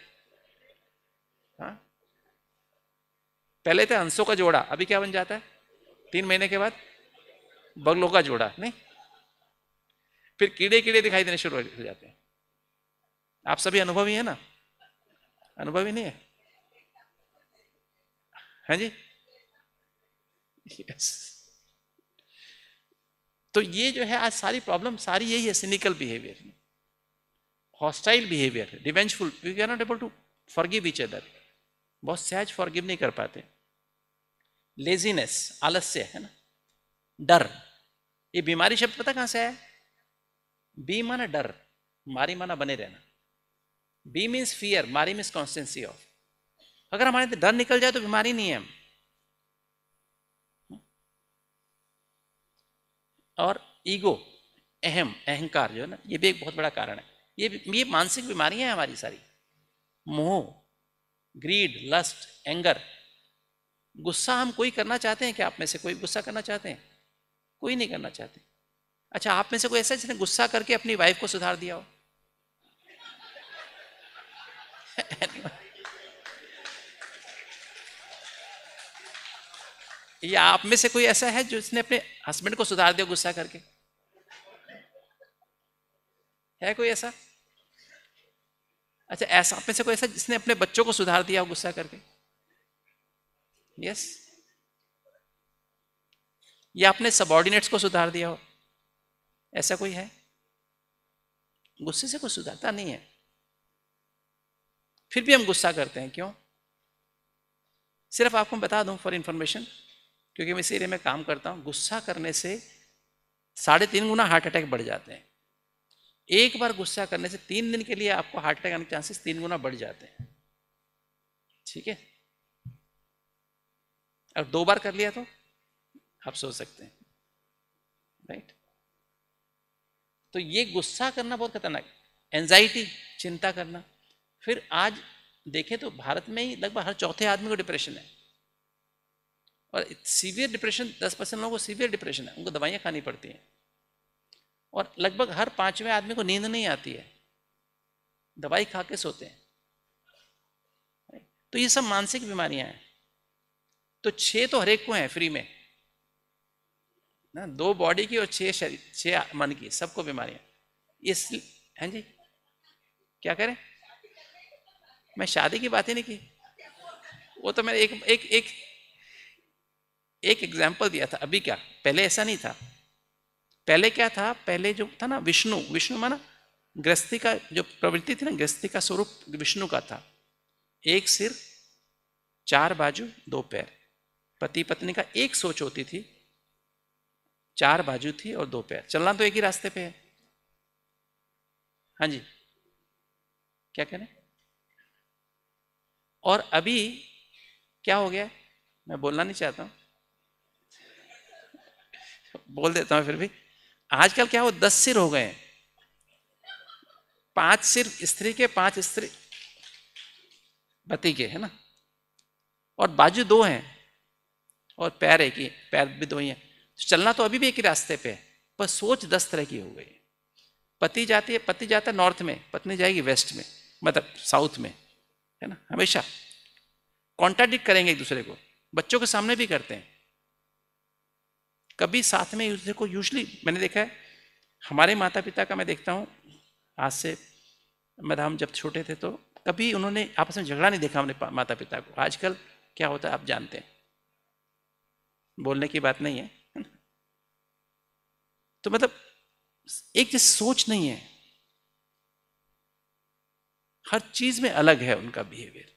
हाँ? पहले थे हंसों का जोड़ा, अभी क्या बन जाता है? तीन महीने के बाद बगलों का जोड़ा, नहीं? फिर कीड़े कीड़े दिखाई देने शुरू हो जाते हैं। आप सभी अनुभवी है ना? अनुभवी नहीं है? हैं जी? यस तो ये जो है आज सारी प्रॉब्लम सारी यही है cynical behaviour hostile behaviour revengeful we are not able to forgive each other बहुत सहज फॉरगिव नहीं कर पाते। लेजीनेस आलस्य, है ना? डर। ये बीमारी शब्द पता कहाँ से आया? बी माना डर, मारी माना बने रहना। बी मीन्स फियर मारी मीन्स कॉन्स्टेंसी ऑफ़ अगर हमारे डर निकल जाए तो बीमारी नहीं है हम। और ईगो, अहम, अहंकार जो है ना, ये भी एक बहुत बड़ा कारण है। ये ये मानसिक बीमारियाँ हैं हमारी सारी। मोह ग्रीड लस्ट एंगर गुस्सा हम कोई करना चाहते हैं क्या? आप में से कोई गुस्सा करना चाहते हैं? कोई नहीं करना चाहते। अच्छा आप में से कोई ऐसा जिसने गुस्सा करके अपनी वाइफ को सुधार दिया हो? या आप में से कोई ऐसा है जिसने अपने हस्बैंड को सुधार दिया गुस्सा करके? है कोई ऐसा? अच्छा ऐसा आप में से कोई ऐसा जिसने अपने बच्चों को सुधार दिया गुस्सा करके? यस या अपने सबॉर्डिनेट्स को सुधार दिया हो? ऐसा कोई है? गुस्से से कोई सुधारता नहीं है। फिर भी हम गुस्सा करते हैं, क्यों? सिर्फ़ आपको बता दूँ फॉर इंफॉर्मेशन क्योंकि मैं इस एरिया में काम करता हूँ, गुस्सा करने से साढ़े तीन गुना हार्ट अटैक बढ़ जाते हैं। एक बार गुस्सा करने से तीन दिन के लिए आपको हार्ट अटैक आने के चांसेस तीन गुना बढ़ जाते हैं। ठीक है? अब दो बार कर लिया तो आप सोच सकते हैं। राइट तो ये गुस्सा करना बहुत खतरनाक एंजाइटी चिंता करना। फिर आज देखें तो भारत में ही लगभग हर चौथे आदमी को डिप्रेशन है। और सीवियर डिप्रेशन दस परसेंट लोगों को सीवियर डिप्रेशन है। उनको दवाइयाँ खानी पड़ती हैं। और लगभग हर पाँचवें आदमी को नींद नहीं आती है। दवाई खा के सोते हैं। तो ये सब मानसिक बीमारियाँ हैं। तो छह तो हरेक को हैं फ्री में। ना, दो बॉडी की और छह शरीर, छह मन की, सबको बीमारियाँ इस हैं जी? क्या करें? मैं शादी की बात ही नहीं की। वो तो मैंने एक एक एक एक एग्ज़ाम्पल दिया था, अभी क्या? पहले ऐसा नहीं था। पहले क्या था? पहले जो था ना, विष्णु। विष्णु माना गृहस्थी का, जो प्रवृत्ति थी ना, गृहस्थी का स्वरूप विष्णु का था। एक सिर, चार बाजू, दो पैर। पति पत्नी का एक सोच होती थी, चार बाजू थी और दो पैर। चलना तो एक ही रास्ते पे है। हाँ जी। क्या करें और अभी क्या हो गया? मैं बोलना नहीं चाहता हूँ। बोल देता हूँ फिर भी। आजकल क्या हो, दस सिर हो गए पाँच सिर, स्त्री के पाँच स्त्री। पति के, है ना? और बाजू दो हैं, और पैर एक ही, पैर भी दो ही हैं। तो चलना तो अभी भी एक ही रास्ते पे है, पर सोच दस तरह की हो गई पति जाती है, पति जाता है नॉर्थ में, पत्नी जाएगी वेस्ट में मतलब साउथ में, है ना? हमेशा। कॉन्ट्राडिक्ट करेंगे एक दूसरे को। बच्चों के सामने भी करते हैं। कभी साथ में को यूजली मैंने देखा है, हमारे माता पिता का मैं देखता हूँ, आज से हम जब छोटे थे तो कभी उन्होंने आपस में झगड़ा नहीं देखा हमने माता पिता को। आजकल क्या होता है आप जानते हैं। बोलने की बात नहीं है। तो मतलब एक जैसी सोच नहीं है। हर चीज़ में अलग है उनका बिहेवियर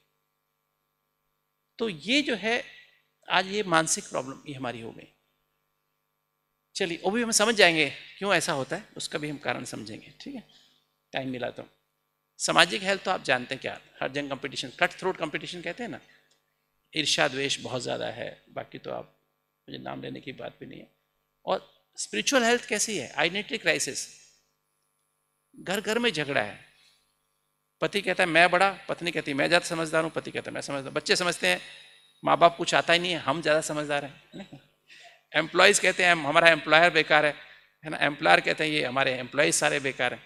तो ये जो है, आज ये मानसिक प्रॉब्लम ये हमारी हो गई। चलिए, वो भी हम समझ जाएँगे, क्यों ऐसा होता है, उसका भी हम कारण समझेंगे, ठीक है? टाइम मिला तो। सामाजिक हेल्थ तो आप जानते हैं क्या? हर जंग कंपटीशन कट थ्रोट कंपटीशन कहते हैं ना? ईर्षा द्वेष बहुत ज़्यादा है, बाकी तो आप, मुझे नाम लेने की बात भी नहीं है। और स्पिरिचुअल हेल्थ कैसी है? आइडेंटिटी क्राइसिस घर घर में झगड़ा है। पति कहता है, मैं बड़ा। पत्नी कहती है, मैं ज़्यादा समझदार हूँ। पति कहता है, मैं समझदार बच्चे समझते हैं माँ बाप कुछ आता ही नहीं है, हम ज़्यादा समझदार हैं। एम्प्लॉयज़ कहते हैं हमारा एम्प्लॉयर बेकार है। है ना? एम्प्लॉयर कहते हैं, ये हमारे एम्प्लॉयज़ सारे बेकार हैं।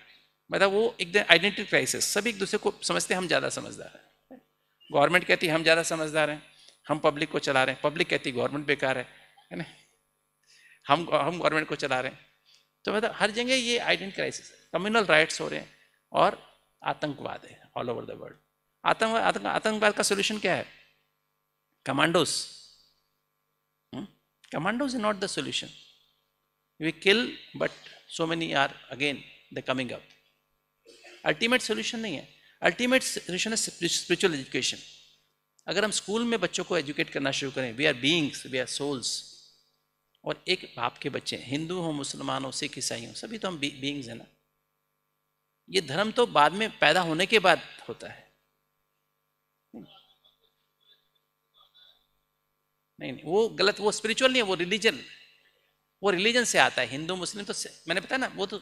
मतलब वो एकदम आइडेंटिटी क्राइसिस सब एक दूसरे को समझते हैं, हम ज़्यादा समझदार हैं। गवर्नमेंट कहती है, हम ज़्यादा समझदार हैं। हम पब्लिक को चला रहे हैं। पब्लिक कहती है गवर्नमेंट बेकार है। है ना? हम हम गवर्नमेंट को चला रहे हैं। तो मतलब हर जगह ये आइडेंटिटी क्राइसिस कम्युनल राइट्स हो रहे हैं और आतंकवाद है ऑल ओवर द वर्ल्ड आतंकवाद आतंकवाद का सोल्यूशन क्या है? Commandos commandos is not the solution we kill but so many are again the coming up ultimate solution नहीं है. अल्टीमेट सोल्यूशन है स्पिरिचुअल एजुकेशन अगर हम स्कूल में बच्चों को एजुकेट करना शुरू करें we are beings we are souls और एक बाप के बच्चे, हिंदू हो, मुसलमान हो, सिख, ईसाई हो, सभी तो हम बींग्स हैं ना. ये धर्म तो बाद में पैदा होने के बाद होता है. नहीं नहीं, वो गलत, वो स्पिरिचुअल नहीं है, वो रिलीजन वो रिलीजन से आता है, हिंदू, मुस्लिम तो मैंने बताया ना, वो तो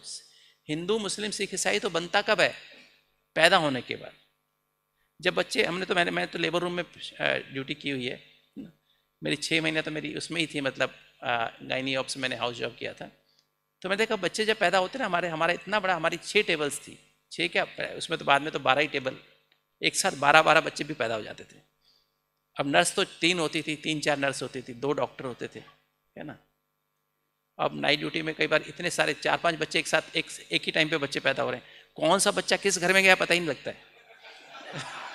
हिंदू, मुस्लिम, सिख, ईसाई तो बनता कब है? पैदा होने के बाद। जब बच्चे, हमने तो मैंने मैंने तो लेबर रूम में ड्यूटी की हुई है। मेरी छः महीने तो मेरी उसमें ही थी मतलब गाइनी ऑप्स मैंने हाउस जॉब किया था। तो मैंने देखा, बच्चे जब पैदा होते ना, हमारे, हमारा इतना बड़ा, हमारी छः टेबल्स थी। छः क्या, उसमें तो बाद में तो बारह ही टेबल एक साथ बारह बारह बच्चे भी पैदा हो जाते थे। अब नर्स तो तीन होती थी, तीन चार नर्स होती थी, दो डॉक्टर होते थे, है ना? अब नाइट ड्यूटी में कई बार इतने सारे चार पाँच बच्चे एक साथ, एक एक ही टाइम पे बच्चे पैदा हो रहे हैं। कौन सा बच्चा किस घर में गया पता ही नहीं लगता है।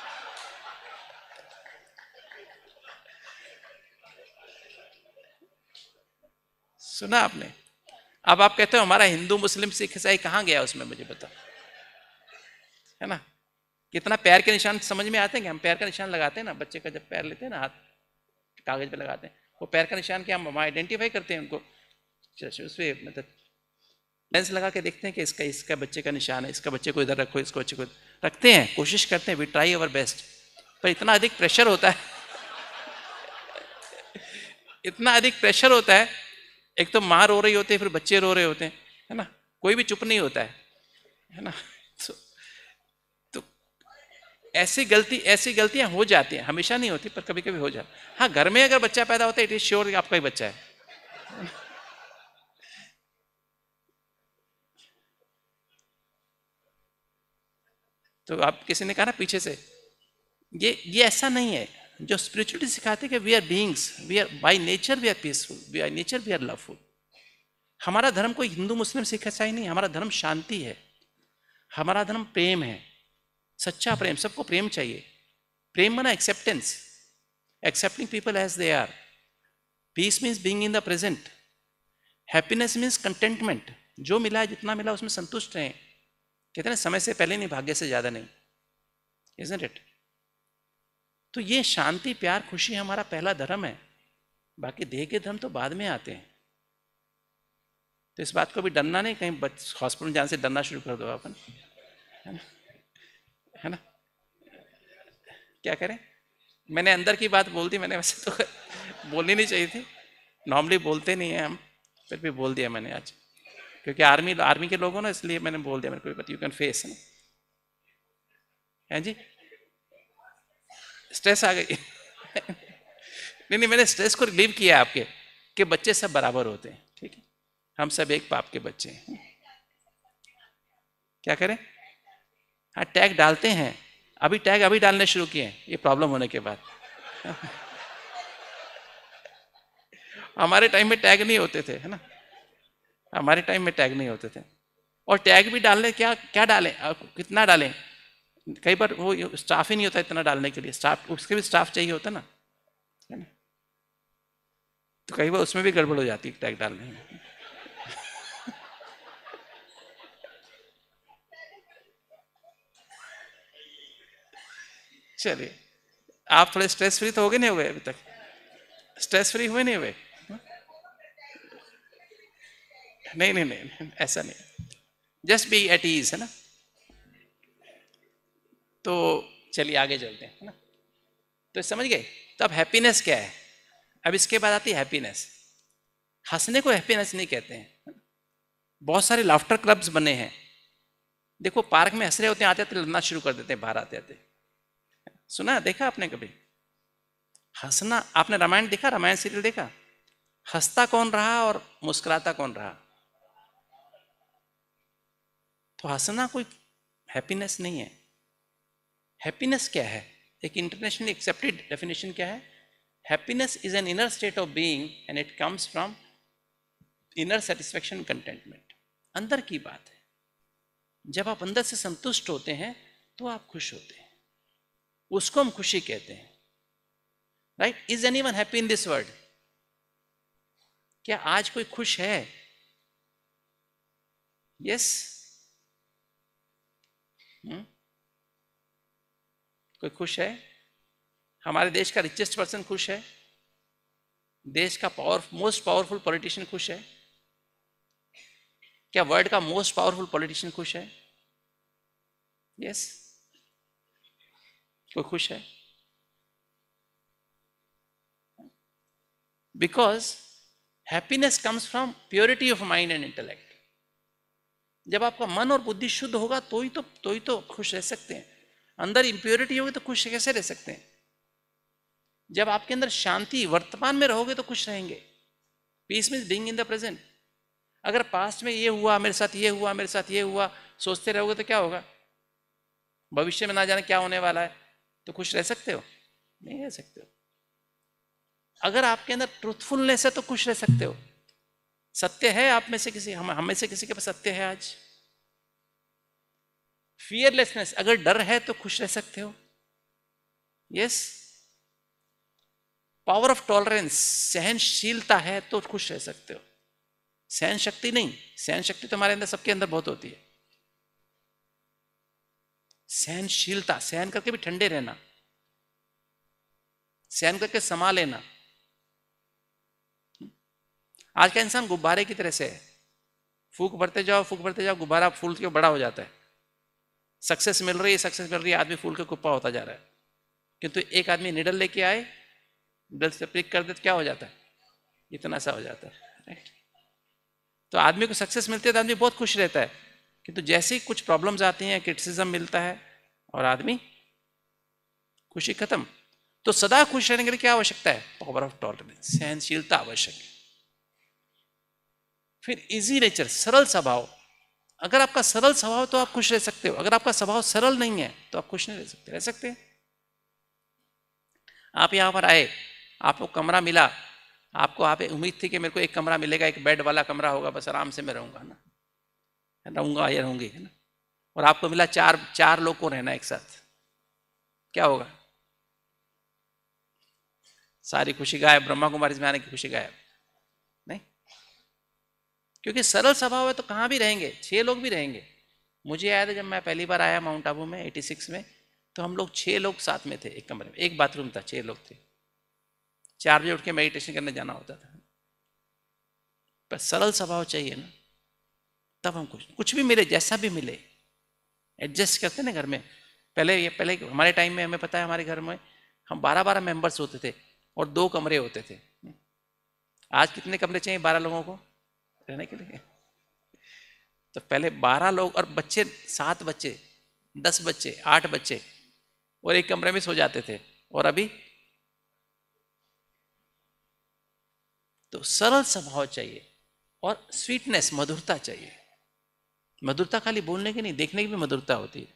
सुना आपने? अब आप कहते हो हमारा हिंदू मुस्लिम सिख ईसाई कहाँ गया उसमें, मुझे बताओ। है ना? कितना पैर के निशान समझ में आते हैं कि हम पैर का निशान लगाते हैं ना? बच्चे का जब पैर लेते हैं ना, हाथ कागज़ पे लगाते हैं, वो पैर का निशान क्या हम आइडेंटिफाई करते हैं उनको? उस पर मतलब लेंस लगा के देखते हैं कि इसका इसका बच्चे का निशान है, इसका बच्चे को इधर रखो, इसको बच्चे को रखते हैं, कोशिश करते हैं वी ट्राई अवर बेस्ट पर इतना अधिक प्रेशर होता है। इतना अधिक प्रेशर होता है, एक तो माँ रो रही होती है, फिर बच्चे रो रहे होते हैं, है ना? कोई भी चुप नहीं होता है है ना? तो ऐसी गलती, ऐसी गलतियाँ हो जाती हैं। हमेशा नहीं होती, पर कभी कभी हो जाती हाँ। घर में अगर बच्चा पैदा होता है इट इज़ श्योर आपका ही बच्चा है। तो आप किसी ने कहा ना पीछे से, ये ये ऐसा नहीं है। जो स्पिरिचुअलिटी सिखाते कि we are beings we are by nature we are peaceful we are nature we are loveful हमारा धर्म कोई हिंदू मुस्लिम सिख ईसाई नहीं हमारा धर्म शांति है। हमारा धर्म प्रेम है। सच्चा प्रेम, सबको प्रेम चाहिए। प्रेम मना acceptance accepting people as they are peace means being in the present happiness means contentment जो मिला है, जितना मिला, उसमें संतुष्ट रहें। कहते हैं समय से पहले नहीं, भाग्य से ज़्यादा नहीं। इजंट इट तो ये शांति, प्यार, खुशी हमारा पहला धर्म है। बाकी देह के धर्म तो बाद में आते हैं। तो इस बात को भी डरना नहीं, कहीं हॉस्पिटल जाने से डरना शुरू कर दो अपन है ना? है ना? क्या करें? मैंने अंदर की बात बोल दी, मैंने वैसे तो बोलनी नहीं चाहिए थी। नॉर्मली बोलते नहीं हैं हम, फिर भी बोल दिया मैंने आज। क्योंकि आर्मी आर्मी के लोगों ना, इसलिए मैंने बोल दिया मेरे को यू कैन फेस ना? है जी? स्ट्रेस आ गई। नहीं नहीं, मैंने स्ट्रेस को रिलीव किया आपके, कि बच्चे सब बराबर होते हैं, ठीक है? हम सब एक पाप के बच्चे हैं। क्या करें? हाँ टैग डालते हैं। अभी टैग अभी डालने शुरू किए ये प्रॉब्लम होने के बाद। हमारे टाइम में टैग नहीं होते थे, है ना? हमारे टाइम में टैग नहीं होते थे। और टैग भी डालने, क्या क्या डालें? कितना डालें? कई बार वो स्टाफ ही नहीं होता इतना डालने के लिए। स्टाफ, उसके भी स्टाफ चाहिए होता ना, है ना? तो कई बार उसमें भी गड़बड़ हो जाती है टैग डालने में। चलिए। आप थोड़े स्ट्रेस फ्री तो हो गए नहीं हुए अभी तक? स्ट्रेस फ्री हुए नहीं हुए? नहीं नहीं नहीं ऐसा नहीं। जस्ट बी एट ईज है ना? तो चलिए, आगे चलते हैं ना? तो समझ गए? तो अब हैप्पीनेस क्या है? अब इसके बाद आती है हैप्पीनेस हंसने को हैप्पीनेस नहीं कहते हैं बहुत सारे लाफ्टर क्लब्स बने हैं। देखो पार्क में हंस रहे होते हैं आते आते लड़ना शुरू कर देते हैं, बाहर आते आते सुना, देखा आपने कभी? हंसना, आपने रामायण देखा? रामायण सीरियल देखा? हंसता कौन रहा और मुस्कुराता कौन रहा? तो हंसना कोई हैप्पीनेस नहीं है। हैप्पीनेस क्या है? एक इंटरनेशनली एक्सेप्टेड डेफिनेशन क्या है? Happiness is an inner state of being and it comes from inner satisfaction contentment अंदर की बात है। जब आप अंदर से संतुष्ट होते हैं तो आप खुश होते हैं। उसको हम खुशी कहते हैं। Right is any one happy in this world क्या आज कोई खुश है? Yes hmm? कोई खुश है? हमारे देश का रिचेस्ट पर्सन खुश है? देश का पावर मोस्ट पावरफुल पॉलिटिशियन खुश है? क्या वर्ल्ड का मोस्ट पावरफुल पॉलिटिशियन खुश है? यस कोई खुश है। Because happiness comes from purity of mind and intellect जब आपका मन और बुद्धि शुद्ध होगा तो ही तो तो ही तो खुश रह सकते हैं। अंदर इम्प्योरिटी होगी तो खुश कैसे रह सकते हैं? जब आपके अंदर शांति वर्तमान में रहोगे तो खुश रहेंगे। Peace mean being in the present अगर पास्ट में ये हुआ, मेरे साथ ये हुआ, मेरे साथ ये हुआ, सोचते रहोगे तो क्या होगा? भविष्य में ना जाने क्या होने वाला है। तो खुश रह सकते हो? नहीं रह सकते हो। अगर आपके अंदर ट्रूथफुलनेस है तो खुश रह सकते हो। सत्य है आप में से किसी, हम, हमें से किसी के पास सत्य है आज। फियरलेसनेस अगर डर है तो खुश रह सकते हो। यस पावर ऑफ़ टॉलरेंस सहनशीलता है तो खुश रह सकते हो। सहन शक्ति नहीं सहन शक्ति तो हमारे अंदर, सबके अंदर बहुत होती है। सहनशीलता, सहन करके भी ठंडे रहना, सहन करके समा लेना। आज का इंसान गुब्बारे की तरह से है। फूक भरते जाओ, फूक भरते जाओ, गुब्बारा फूल के बड़ा हो जाता है। सक्सेस मिल रही है, सक्सेस मिल रही है, आदमी फूल के कुप्पा होता जा रहा है। किंतु तो एक आदमी निडल लेके आए, निडल से प्रिक कर दे तो क्या हो जाता है? इतना सा हो जाता है तो आदमी को सक्सेस मिलती है तो आदमी बहुत खुश रहता है। किंतु तो जैसे ही कुछ प्रॉब्लम्स आती हैं क्रिटिसिज्म मिलता है और आदमी खुशी खत्म। तो सदा खुश रहने के लिए क्या आवश्यकता है? पावर ऑफ़ टॉलरेंस सहनशीलता आवश्यक है। फिर इजी नेचर सरल स्वभाव। अगर आपका सरल स्वभाव तो आप खुश रह सकते हो। अगर आपका स्वभाव सरल नहीं है तो आप खुश नहीं रह सकते रह सकते आप यहाँ पर आए, आपको कमरा मिला, आपको आप उम्मीद थी कि मेरे को एक कमरा मिलेगा, एक बेड वाला कमरा होगा, बस आराम से मैं रहूँगा ना? रहूँगा या रहूँगी है ना? और आपको मिला चार चार लोग को रहना एक साथ। क्या होगा? सारी खुशी गायब ब्रह्मा कुमारी में आने की खुशी गायब। नहीं? क्योंकि सरल स्वभाव है तो कहाँ भी रहेंगे? छह लोग भी रहेंगे। मुझे याद है जब मैं पहली बार आया माउंट आबू में 86 में तो हम लोग छह लोग साथ में थे एक कमरे में। एक बाथरूम था, छह लोग थे। चार बजे उठ के मेडिटेशन करने जाना होता था। पर सरल स्वभाव चाहिए ना। तब हम कुछ कुछ भी मिले, जैसा भी मिले। एडजस्ट करते ना घर में? पहले ये, पहले हमारे टाइम में, हमें पता है हमारे घर में हम बारह बारह मेंबर्स होते थे और दो कमरे होते थे। आज कितने कमरे चाहिए बारह लोगों को? रहने के लिए। तो पहले बारह लोग और बच्चे, सात बच्चे, दस बच्चे, आठ बच्चे और एक कमरे में सो जाते थे। और अभी तो सरल स्वभाव चाहिए और स्वीटनेस मधुरता चाहिए। मधुरता खाली बोलने की नहीं, देखने की भी मधुरता होती है,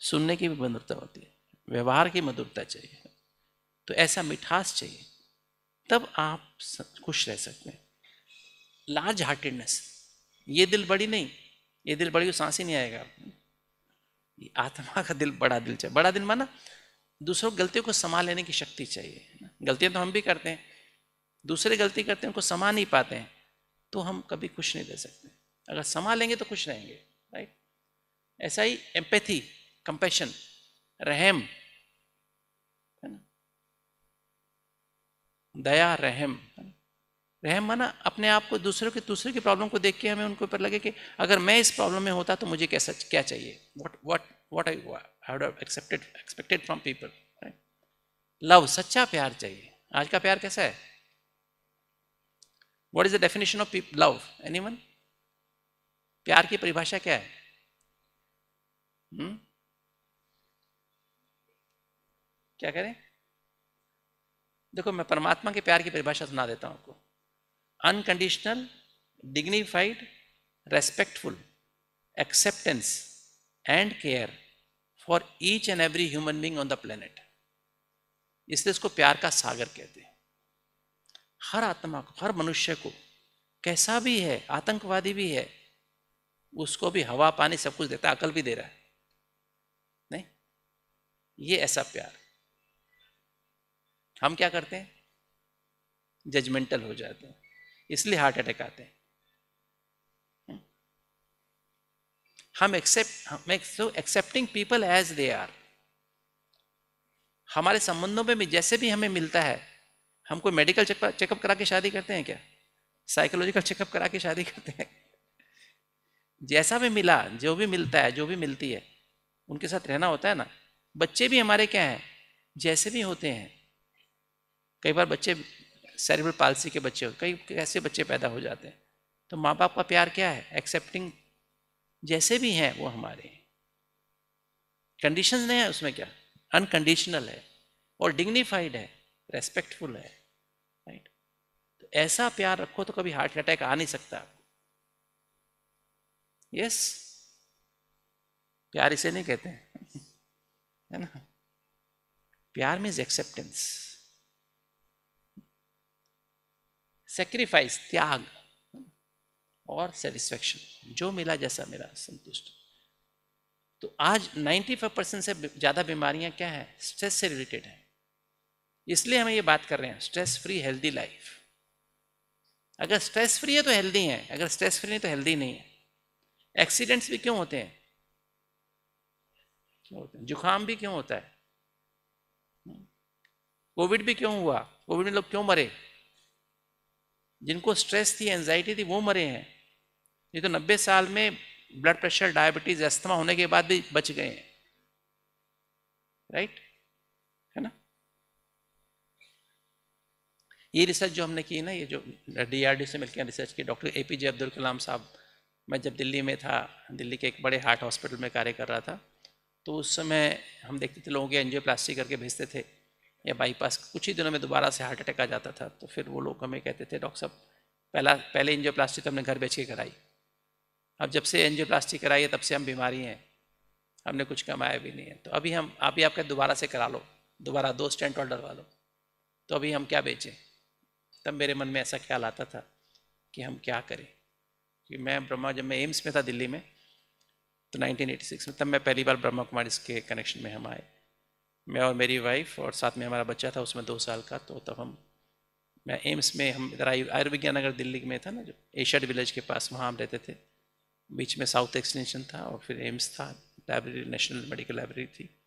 सुनने की भी मधुरता होती है, व्यवहार की मधुरता चाहिए। तो ऐसा मिठास चाहिए, तब आप खुश रह सकते हैं। लार्ज हार्टेडनेस ये दिल बड़ी नहीं, ये दिल बड़ी सांस ही नहीं आएगा ये आत्मा का दिल बड़ा दिल चाहिए। बड़ा दिल माना, दूसरों की गलतियों को संभाल लेने की शक्ति चाहिए गलतियाँ तो हम भी करते हैं, दूसरे गलती करते हैं, उनको समा नहीं पाते हैं तो हम कभी खुश नहीं रह सकते। अगर समा लेंगे तो खुश रहेंगे। राइट ऐसा ही एम्पैथी कंपेशन रहम है ना? दया रहम रहम माना अपने आप को दूसरों के, दूसरे की प्रॉब्लम को देख के हमें उनको ऊपर लगे कि अगर मैं इस प्रॉब्लम में होता तो मुझे कैसा, क्या चाहिए? What what what I accepted expected from people love सच्चा प्यार चाहिए। आज का प्यार कैसा है? What is the definition of love anyone प्यार की परिभाषा क्या है? हुँ? क्या करें? देखो, मैं परमात्मा के प्यार की परिभाषा सुना देता हूँ आपको। Unconditional dignified respectful acceptance and care for each and every human being on the planet इसलिए इसको प्यार का सागर कहते हैं। हर आत्मा को, हर मनुष्य को, कैसा भी है, आतंकवादी भी है उसको भी हवा, पानी सब कुछ देता है, अकल भी दे रहा है। नहीं? ये ऐसा प्यार। हम क्या करते हैं? जजमेंटल हो जाते हैं। इसलिए हार्ट अटैक आते हैं। हम एक्सेप्ट हम accepting people as they are हमारे संबंधों में भी जैसे भी हमें मिलता है, हम कोई मेडिकल चेकअप करा के शादी करते हैं क्या? साइकोलॉजिकल चेकअप करा के शादी करते हैं? जैसा भी मिला, जो भी मिलता है, जो भी मिलती है, उनके साथ रहना होता है ना। बच्चे भी हमारे क्या हैं? जैसे भी होते हैं। कई बार बच्चे सेरिब्रल पालसी के बच्चे, कई ऐसे बच्चे पैदा हो जाते हैं। तो माँ बाप का प्यार क्या है? एक्सेप्टिंग जैसे भी हैं, वो हमारे कंडीशन नहीं है उसमें क्या? अनकंडीशनल है। और डिग्निफाइड है। रेस्पेक्टफुल है। राइट तो ऐसा प्यार रखो तो कभी हार्ट अटैक आ नहीं सकता। आपको यस प्यार इसे नहीं कहते हैं। है ना? प्यार मीन्स एक्सेप्टेंस सेक्रीफाइस त्याग और सेटिस्फेक्शन जो मिला जैसा मेरा संतुष्ट। तो आज 95 परसेंट से ज़्यादा बीमारियाँ क्या है? स्ट्रेस से रिलेटेड है। इसलिए हम ये बात कर रहे हैं स्ट्रेस फ्री हेल्दी लाइफ अगर स्ट्रेस फ्री है तो हेल्दी है, अगर स्ट्रेस फ्री नहीं तो हेल्दी नहीं है। एक्सीडेंट्स भी क्यों होते हैं? क्यों होते हैं? जुकाम भी क्यों होता है? कोविड भी क्यों हुआ? कोविड में लोग क्यों मरे? जिनको स्ट्रेस थी एंजाइटी थी, वो मरे हैं। ये तो नब्बे साल में ब्लड प्रेशर डायबिटीज़ अस्थमा होने के बाद भी बच गए हैं। राइट है ना? ये रिसर्च जो हमने की ना, ये जो डीआरडी से मिलकर रिसर्च की डॉक्टर ए अब्दुल कलाम साहब मैं जब दिल्ली में था, दिल्ली के एक बड़े हार्ट हॉस्पिटल में कार्य कर रहा था तो उस समय हम देखते थे लोगों के एनजियोप्लास्टी करके भेजते थे या बाईपास, कुछ ही दिनों में दोबारा से हार्ट अटैक आ जाता था। तो फिर वो लोग हमें कहते थे, डॉक्टर साहब, पहला, पहले एनजियोप्लास्टी तो हमने घर बेच के कराई। अब जब से एनजियोप्लास्टी कराई है, तब से हम बीमारी हैं। हमने कुछ कमाया भी नहीं है। तो अभी हम अभी आपके दोबारा से करा लो। दोबारा दो स्टेंट और डलवा लो तो अभी हम क्या बेचें? तब मेरे मन में ऐसा ख्याल आता था कि हम क्या करें। कि मैं ब्रह्मा, जब मैं एम्स में था दिल्ली में तो 1986 में, तब मैं पहली बार ब्रह्मा कुमारी के कनेक्शन में हम आए। मैं और मेरी वाइफ और साथ में हमारा बच्चा था, उसमें दो साल का तो तब हम, मैं एम्स में, हम इधर आयुर्विज्ञान नगर दिल्ली में था ना, जो एशियाड विलेज के पास, वहाँ हम रहते थे। बीच में साउथ एक्सटेंशन था और फिर एम्स था, लाइब्रेरी, नेशनल मेडिकल लाइब्रेरी थी।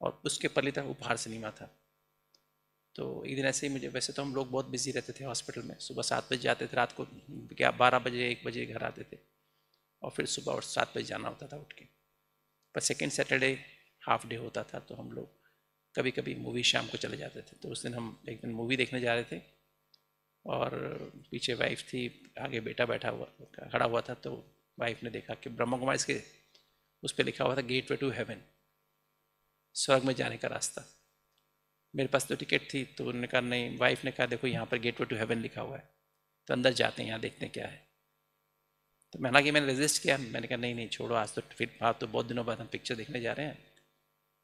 और उसके पल्ली तक उपहार सिनेमा था। तो एक दिन ऐसे ही मुझे, वैसे तो हम लोग बहुत बिज़ी रहते थे हॉस्पिटल में। सुबह सात बजे जाते थे, रात को क्या, बारह बजे, एक बजे घर आते थे। और फिर सुबह और सात बजे जाना होता था उठ के। पर सेकेंड सैटरडे हाफ़ डे होता था तो हम लोग कभी कभी मूवी शाम को चले जाते थे। तो उस दिन हम एक दिन मूवी देखने जा रहे थे। और पीछे वाइफ थी, आगे बेटा बैठा हुआ, खड़ा हुआ था तो वाइफ ने देखा कि ब्रह्मा कुमार इसके, उस पर लिखा हुआ था गेट वे टू हेवन स्वर्ग में जाने का रास्ता। मेरे पास तो टिकट थी तो उन्होंने कहा, नहीं वाइफ ने कहा, देखो यहाँ पर गेट वे टू हेवन लिखा हुआ है तो अंदर जाते हैं, यहाँ देखते हैं क्या है। तो मैंने कि मैंने रजिस्ट किया। मैंने कहा, नहीं नहीं, छोड़ो, आज तो फिर आप तो बहुत दिनों बाद हम पिक्चर देखने जा रहे हैं,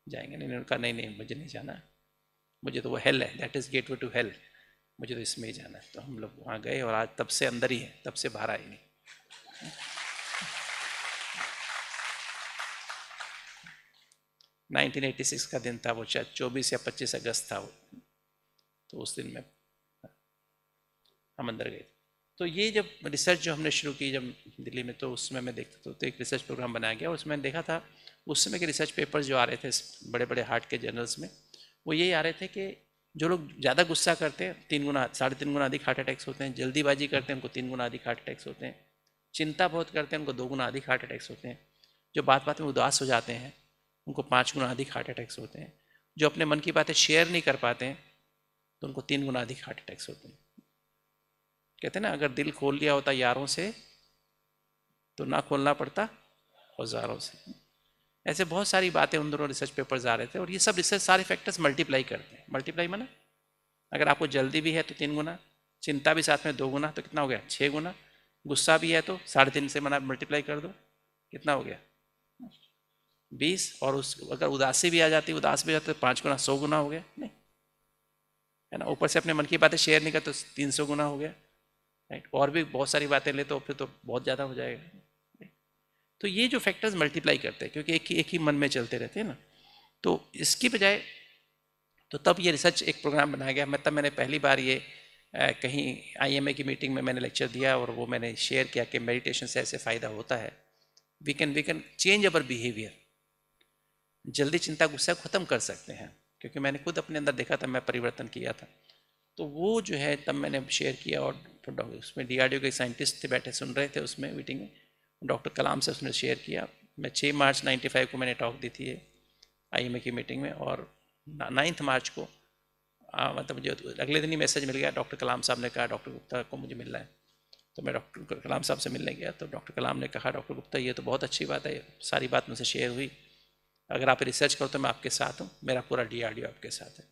जाएँगे नहीं। उन्होंने कहा, नहीं नहीं, मुझे नहीं जाना मुझे तो वो हेल है that is gateway to hell मुझे तो इसमें ही जाना है। तो हम लोग वहाँ गए और आज तब से अंदर ही है, तब से बाहर आए नहीं। नाइनटीन एटी सिक्स का दिन था वो, शायद चौबीस या पच्चीस अगस्त था वो। तो उस दिन में हम अंदर गए। तो ये जब रिसर्च जो हमने शुरू की जब दिल्ली में तो उसमें मैं देखता था तो एक रिसर्च प्रोग्राम बनाया गया। उसमें देखा था, उस समय के रिसर्च पेपर्स जो आ रहे थे बड़े बड़े हार्ट के जर्नल्स में, वो यही आ रहे थे कि जो लोग ज़्यादा गुस्सा करते हैं, तीन गुना, साढ़े तीन गुना अधिक हार्ट अटैक्स होते हैं, जल्दीबाजी करते हैं, उनको तीन गुना अधिक हार्ट अटैक्स होते हैं, चिंता बहुत करते हैं, उनको दो गुना अधिक हार्ट अटैक्स होते हैं, जो बात बात में उदास हो जाते हैं। उनको पाँच गुना अधिक हार्ट अटैक्स होते हैं। जो अपने मन की बातें शेयर नहीं कर पाते हैं तो उनको तीन गुना अधिक हार्ट अटैक्स होते हैं। कहते हैं ना, अगर दिल खोल लिया होता यारों से तो ना खोलना पड़ता औजारों से। ऐसे बहुत सारी बातें उन दोनों रिसर्च पेपर्स आ रहे थे, और ये सब रिसर्च सारे फैक्टर्स मल्टीप्लाई करते हैं। मल्टीप्लाई माना, अगर आपको जल्दी भी है तो तीन गुना, चिंता भी साथ में दो गुना तो कितना हो गया? छः गुना। गुस्सा भी है तो साढ़े तीन से मना मल्टीप्लाई कर दो, कितना हो गया? बीस और उस अगर उदासी भी आ जाती उदास भी जाती तो पाँच गुना सौ गुना हो गया? नहीं। है ना? ऊपर से अपने मन की बातें शेयर नहीं कर तो तीन सौ गुना हो गया। राइट और भी बहुत सारी बातें ले तो फिर तो बहुत ज़्यादा हो जाएगा। तो ये जो फैक्टर्स मल्टीप्लाई करते हैं क्योंकि एक ही एक ही मन में चलते रहते हैं ना। तो इसकी बजाय तो तब ये रिसर्च एक प्रोग्राम बनाया गया। मैं तब मैंने पहली बार ये आ, कहीं आईएमए की मीटिंग में मैंने लेक्चर दिया और वो मैंने शेयर किया कि मेडिटेशन से ऐसे फ़ायदा होता है। We can we can change our behaviour जल्दी चिंता गुस्सा ख़त्म कर सकते हैं क्योंकि मैंने खुद अपने अंदर देखा था मैं परिवर्तन किया था। तो वो जो है तब मैंने शेयर किया और उसमें डी के साइंटिस्ट थे बैठे सुन रहे थे उसमें मीटिंग में। डॉक्टर कलाम से उसने शेयर किया। मैं छः मार्च 95 को मैंने टॉक दी थी आई की मीटिंग में और नाइन्थ मार्च को आ, मतलब मुझे अगले दिन ही मैसेज मिल गया। डॉक्टर कलाम साहब ने कहा डॉक्टर गुप्ता को मुझे मिलना है। तो मैं डॉक्टर कलाम साहब से मिलने गया। तो डॉक्टर कलाम ने कहा डॉक्टर गुप्ता ये तो बहुत अच्छी बात है सारी बात मुझसे शेयर हुई। अगर आप रिसर्च करो तो मैं आपके साथ हूँ, मेरा पूरा डीआरडीओ आपके साथ है।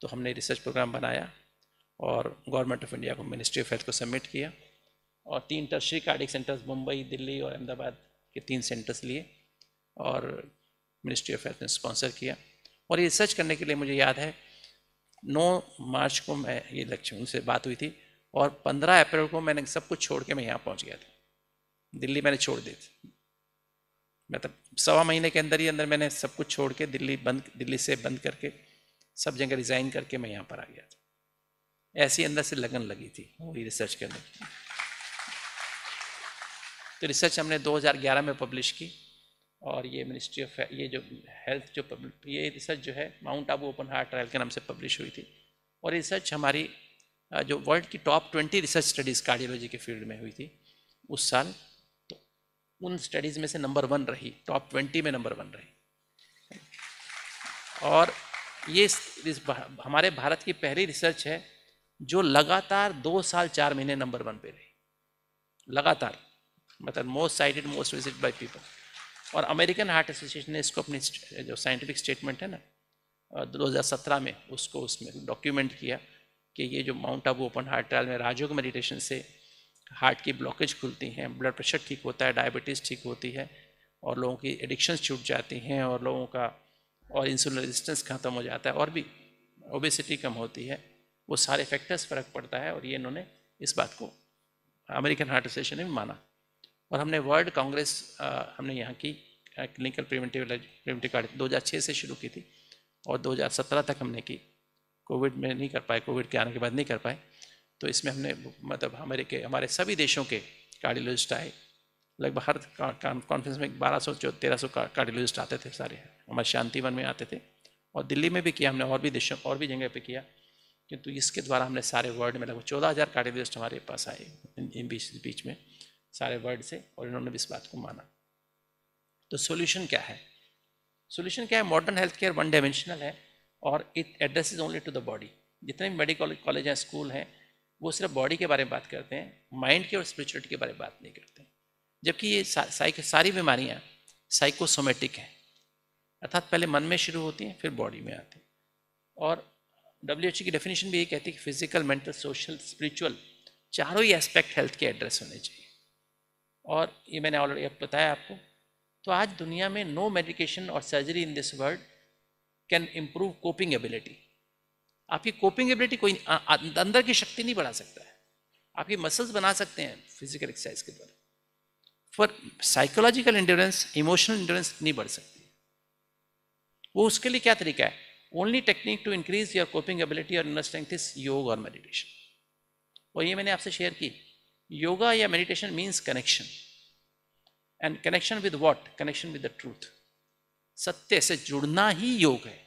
तो हमने रिसर्च प्रोग्राम बनाया और गवर्नमेंट ऑफ़ इंडिया को मिनिस्ट्री ऑफ़ हेल्थ को सबमिट किया और तीन tertiary cardiac centres Mumbai Delhi और अहमदाबाद के तीन सेंटर्स लिए और मिनिस्ट्री ऑफ़ हेल्थ ने स्पॉन्सर किया। और ये रिसर्च करने के लिए मुझे याद है 9 मार्च को मैं ये लक्ष्य, उनसे बात हुई थी और 15 अप्रैल को मैंने सब कुछ छोड़ के मैं यहाँ पहुँच गया था। दिल्ली मैंने छोड़ दी थी। मतलब सवा महीने के अंदर ही अंदर मैंने सब कुछ छोड़ के दिल्ली बंद, दिल्ली से बंद करके सब जगह रिज़ाइन करके मैं यहाँ पर आ गया था। ऐसी अंदर से लगन लगी थी वही रिसर्च करने की तो रिसर्च हमने 2011 में पब्लिश की और ये मिनिस्ट्री ऑफ़ ये जो हेल्थ जो ये रिसर्च जो है Mount Abu open heart trial के नाम से पब्लिश हुई थी और रिसर्च हमारी जो वर्ल्ड की top twenty research studies cardiology के फ़ील्ड में हुई थी उस साल उन स्टडीज़ में से नंबर वन रही टॉप ट्वेंटी में नंबर वन रही। और ये इस हमारे भारत की पहली रिसर्च है, जो लगातार दो साल चार महीने नंबर वन पे रही। लगातार मतलब most cited most visit by people और अमेरिकन हार्ट एसोसिएशन ने इसको अपनी जो साइंटिफिक स्टेटमेंट है ना 2017 में उसको उसमें डॉक्यूमेंट किया कि ये जो Mount Abu open heart trial में राजयोग मेडिटेशन से हार्ट की ब्लॉकेज खुलती हैं, ब्लड प्रेशर ठीक होता है, डायबिटीज़ ठीक होती है और लोगों की एडिक्शंस छूट जाती हैं और लोगों का और इंसुलिन रेजिस्टेंस ख़त्म हो जाता है और भी ओबेसिटी कम होती है। वो सारे फैक्टर्स फ़र्क पड़ता है और ये इन्होंने इस बात को अमेरिकन हार्ट एसोसिएशन ने माना। और हमने वर्ल्ड कांग्रेस हमने यहाँ की क्लिनिकल प्रिवेंटिव प्रिवेंटिव कार्ड दो हज़ार छः से शुरू की थी और 2017 तक हमने की। कोविड में नहीं कर पाए, कोविड के आने के बाद नहीं कर पाए। तो इसमें हमने मतलब हमारे के, हमारे सभी देशों के कार्डियोलॉजिस्ट आए। लगभग हर कॉन्फ्रेंस में बारह सौ तेरह सौ कार्डियोलॉजिस्ट आते थे सारे। हमारे शांतिवन में आते थे। और दिल्ली में भी किया हमने, और भी देशों, और भी जगह पे किया। किंतु इसके द्वारा हमने सारे वर्ल्ड में लगभग चौदह हज़ार कार्डियोलॉजिस्ट हमारे पास आए इन बीच बीच में, सारे वर्ल्ड से, और इन्होंने भी इस बात को माना। तो सोल्यूशन क्या है? सोल्यूशन क्या है? Modern health care one dimensional है, और it address only to the body जितने भी मेडिकल कॉलेज हैं स्कूल हैं वो सिर्फ़ बॉडी के बारे में बात करते हैं माइंड के और स्पिरिचुअलिटी के बारे में बात नहीं करते जबकि ये सा, सारी बीमारियाँ साइकोसोमेटिक हैं। अर्थात पहले मन में शुरू होती हैं फिर बॉडी में आती हैं। और डब्ल्यू की डेफिनेशन भी ये कहती है कि फ़िज़िकल मेंटल सोशल स्पिरिचुअल चारों ही एस्पेक्ट हेल्थ के एड्रेस होने चाहिए। और ये मैंने ऑलरेडी अब बताया आपको। तो आज दुनिया में नो मेडिकेशन और surgery in this world can improve coping ability आपकी कोपिंग एबिलिटी कोई अंदर की शक्ति नहीं बढ़ा सकता है। आपकी मसल्स बना सकते हैं फ़िज़िकल एक्सरसाइज के द्वारा। For psychological endurance emotional endurance नहीं बढ़ सकती। वो उसके लिए क्या तरीका है? Only technique to increase your coping ability और इनर स्ट्रेंथ इज़ योग और मेडिटेशन और ये मैंने आपसे शेयर की। योगा या meditation means connection and connection with what connection with the truth सत्य से जुड़ना ही योग है।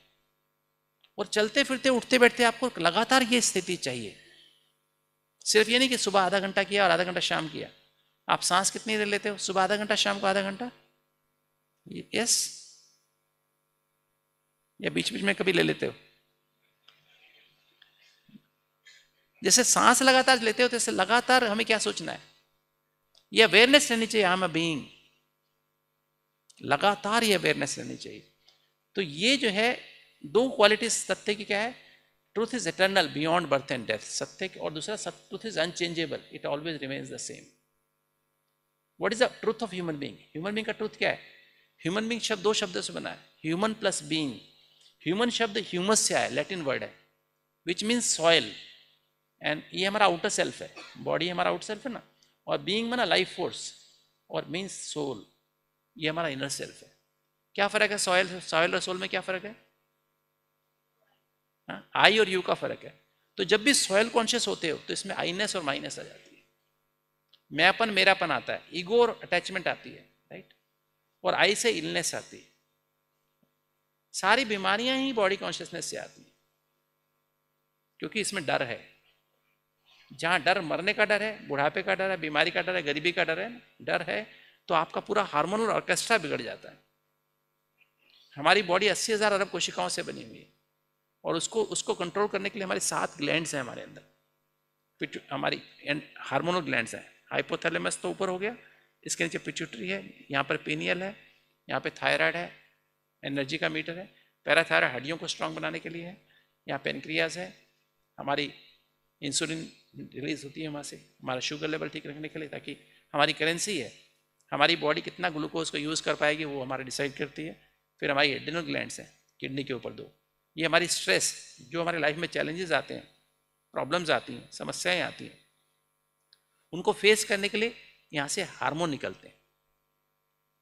और चलते फिरते उठते बैठते आपको लगातार ये स्थिति चाहिए। सिर्फ़ ये नहीं कि सुबह आधा घंटा किया और आधा घंटा शाम किया। आप सांस कितनी देर लेते हो? सुबह आधा घंटा, शाम को आधा घंटा? यस या बीच बीच में कभी ले लेते हो? जैसे सांस लगातार लेते हो जैसे लगातार हमें क्या सोचना है? ये अवेयरनेस रहनी चाहिए आई एम अ बीइंग लगातार ये अवेयरनेस रहनी चाहिए। तो ये जो है दो क्वालिटीज सत्य की क्या है? Truth is eternal beyond birth and death सत्य की और दूसरा truth is unchangeable it always remains the same what is the truth of human being human being का ट्रूथ क्या है? ह्यूमन बींग शब्द, दो शब्दों से बना है। ह्यूमन प्लस बींग ह्यूमन शब्द ह्यूमस से आया लैटिन वर्ड है। विच मीन्स सॉयल एंड ये हमारा आउटर सेल्फ है। बॉडी हमारा आउटर सेल्फ है ना? और बीइंग माना लाइफ फोर्स और मीन्स सोल ये हमारा इनर सेल्फ है। क्या फ़र्क है? सॉयल सॉयल और सोल में क्या फ़र्क है? आई और यू का फ़र्क है। तो जब भी सॉयल कॉन्शियस होते हो तो इसमें आईनेस और माइनस आ जाती है। मैंपन, मेरापन आता है। ईगो और अटैचमेंट आती है राइट और आई से इलनेस आती है। सारी बीमारियाँ ही बॉडी कॉन्शियसनेस से आती हैं। क्योंकि इसमें डर है। जहाँ डर मरने का डर है, बुढ़ापे का डर है, बीमारी का डर है, गरीबी का डर है डर है तो आपका पूरा हार्मोनल ऑर्केस्ट्रा बिगड़ जाता है। हमारी बॉडी अस्सी हज़ार अरब कोशिकाओं से बनी हुई है। और उसको उसको कंट्रोल करने के लिए हमारे सात ग्लैंड्स हैं हमारे अंदर। हमारी हार्मोनल ग्लैंड्स हैं। हाइपोथैलेमस तो ऊपर हो गया, इसके नीचे पिट्यूटरी है, यहाँ पर पीनियल है, यहाँ पे थायराइड है एनर्जी का मीटर है। पैराथायराइड हड्डियों को स्ट्रांग बनाने के लिए है, यहाँ पेनक्रियाज है, हमारी इंसुलिन रिलीज़ होती है वहाँ से, हमारा शुगर लेवल ठीक रखने के लिए ताकि हमारी करेंसी है, हमारी बॉडी कितना ग्लूकोज को यूज़ कर पाएगी वो हमारा डिसाइड करती है। फिर हमारी एडिनल ग्लैंड्स हैं किडनी के ऊपर दो। ये हमारी स्ट्रेस जो हमारे लाइफ में चैलेंजेस आते हैं प्रॉब्लम्स आती हैं, समस्याएँ आती हैं, उनको फेस करने के लिए यहाँ से हार्मोन निकलते हैं।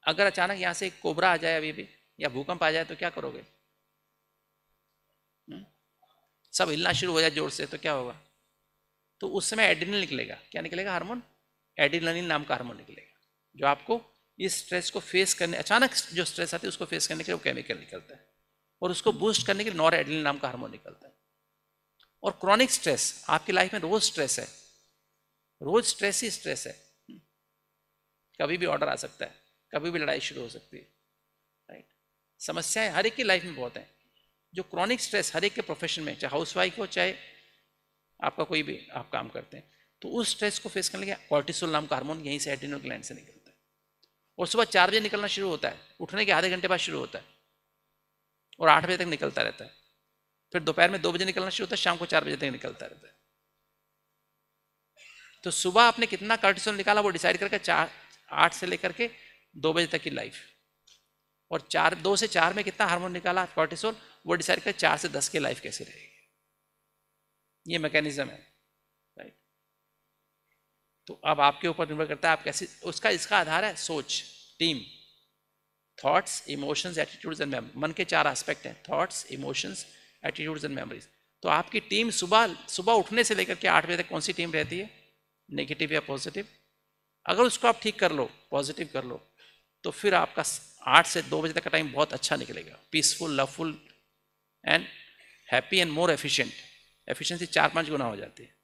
अगर अचानक यहाँ से एक कोबरा आ जाए अभी भी, या भूकंप आ जाए तो क्या करोगे? सब हिलना शुरू हो जाए ज़ोर से तो क्या होगा? तो उस समय एडिनल निकलेगा। क्या निकलेगा हार्मोन एडिनलिन नाम का हार्मोन निकलेगा, जो आपको इस स्ट्रेस को फेस करने, अचानक जो स्ट्रेस आती है उसको फेस करने के लिए वो केमिकल निकलता है। और उसको बूस्ट करने के लिए नॉर एडिनलिन नाम का हार्मोन निकलता है। और क्रॉनिक स्ट्रेस आपकी लाइफ में रोज स्ट्रेस है। रोज स्ट्रेस ही स्ट्रेस है। कभी भी ऑर्डर आ सकता है, कभी भी लड़ाई शुरू हो सकती है राइट समस्याएँ हर एक की लाइफ में बहुत हैं। जो क्रॉनिक स्ट्रेस हर एक के प्रोफेशन में, चाहे हाउस वाइफ हो, चाहे आपका कोई भी आप काम करते हैं तो उस स्ट्रेस को फेस करने के कॉर्टिसोल नाम का हार्मोन यहीं से एड्रीनल ग्लैंड से निकलता है। और सुबह चार बजे निकलना शुरू होता है, उठने के आधे घंटे बाद शुरू होता है। और आठ बजे तक निकलता रहता है। फिर दोपहर में दो बजे निकलना शुरू होता है, शाम को चार बजे तक निकलता रहता है। तो सुबह आपने कितना कार्टिसोल निकाला वो डिसाइड करके चार, आठ से लेकर के दो बजे तक की लाइफ। और चार, दो से चार में कितना हार्मोन निकाला, कॉर्टिसोल, वो डिसाइड कर चार से दस की लाइफ कैसे रहेगी। ये मैकेनिज्म है। राइट तो अब आपके ऊपर निर्भर करता है, आप कैसे, उसका, इसका आधार है सोच, team. Thoughts emotions attitudes and memory मन के चार एस्पेक्ट हैं thoughts emotions attitudes and memories तो आपकी टीम सुबह सुबह उठने से लेकर के आठ बजे तक कौन सी टीम रहती है? नेगेटिव या पॉजिटिव अगर उसको आप ठीक कर लो पॉजिटिव कर लो तो फिर आपका आठ से दो बजे तक का टाइम बहुत अच्छा निकलेगा। Peaceful loveful and happy and more efficient efficiency चार पाँच गुना हो जाती है।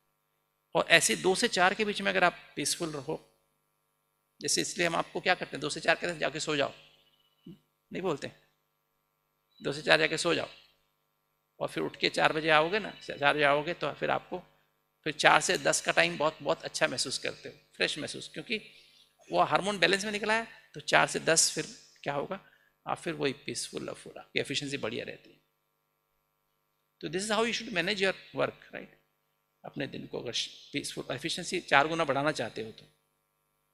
और ऐसे दो से चार के बीच में अगर आप पीसफुल रहो, जैसे इसलिए हम आपको क्या करते हैं? दो से चार कहते हैं, जाके सो जाओ। नहीं बोलते। दो से चार जाके सो जाओ। और फिर उठ के चार बजे आओगे ना, चार बजे आओगे तो फिर आपको फिर चार से दस का टाइम बहुत बहुत अच्छा महसूस करते हो फ्रेश महसूस। क्योंकि वो हार्मोन बैलेंस में निकला है तो चार से दस फिर क्या होगा? आप फिर वही पीसफुल लवफुल आपकी एफिशिएंसी बढ़िया रहती है। तो this is how you should manage your work right अपने दिन को अगर पीसफुल एफिशिएंसी चार गुना बढ़ाना चाहते हो तो।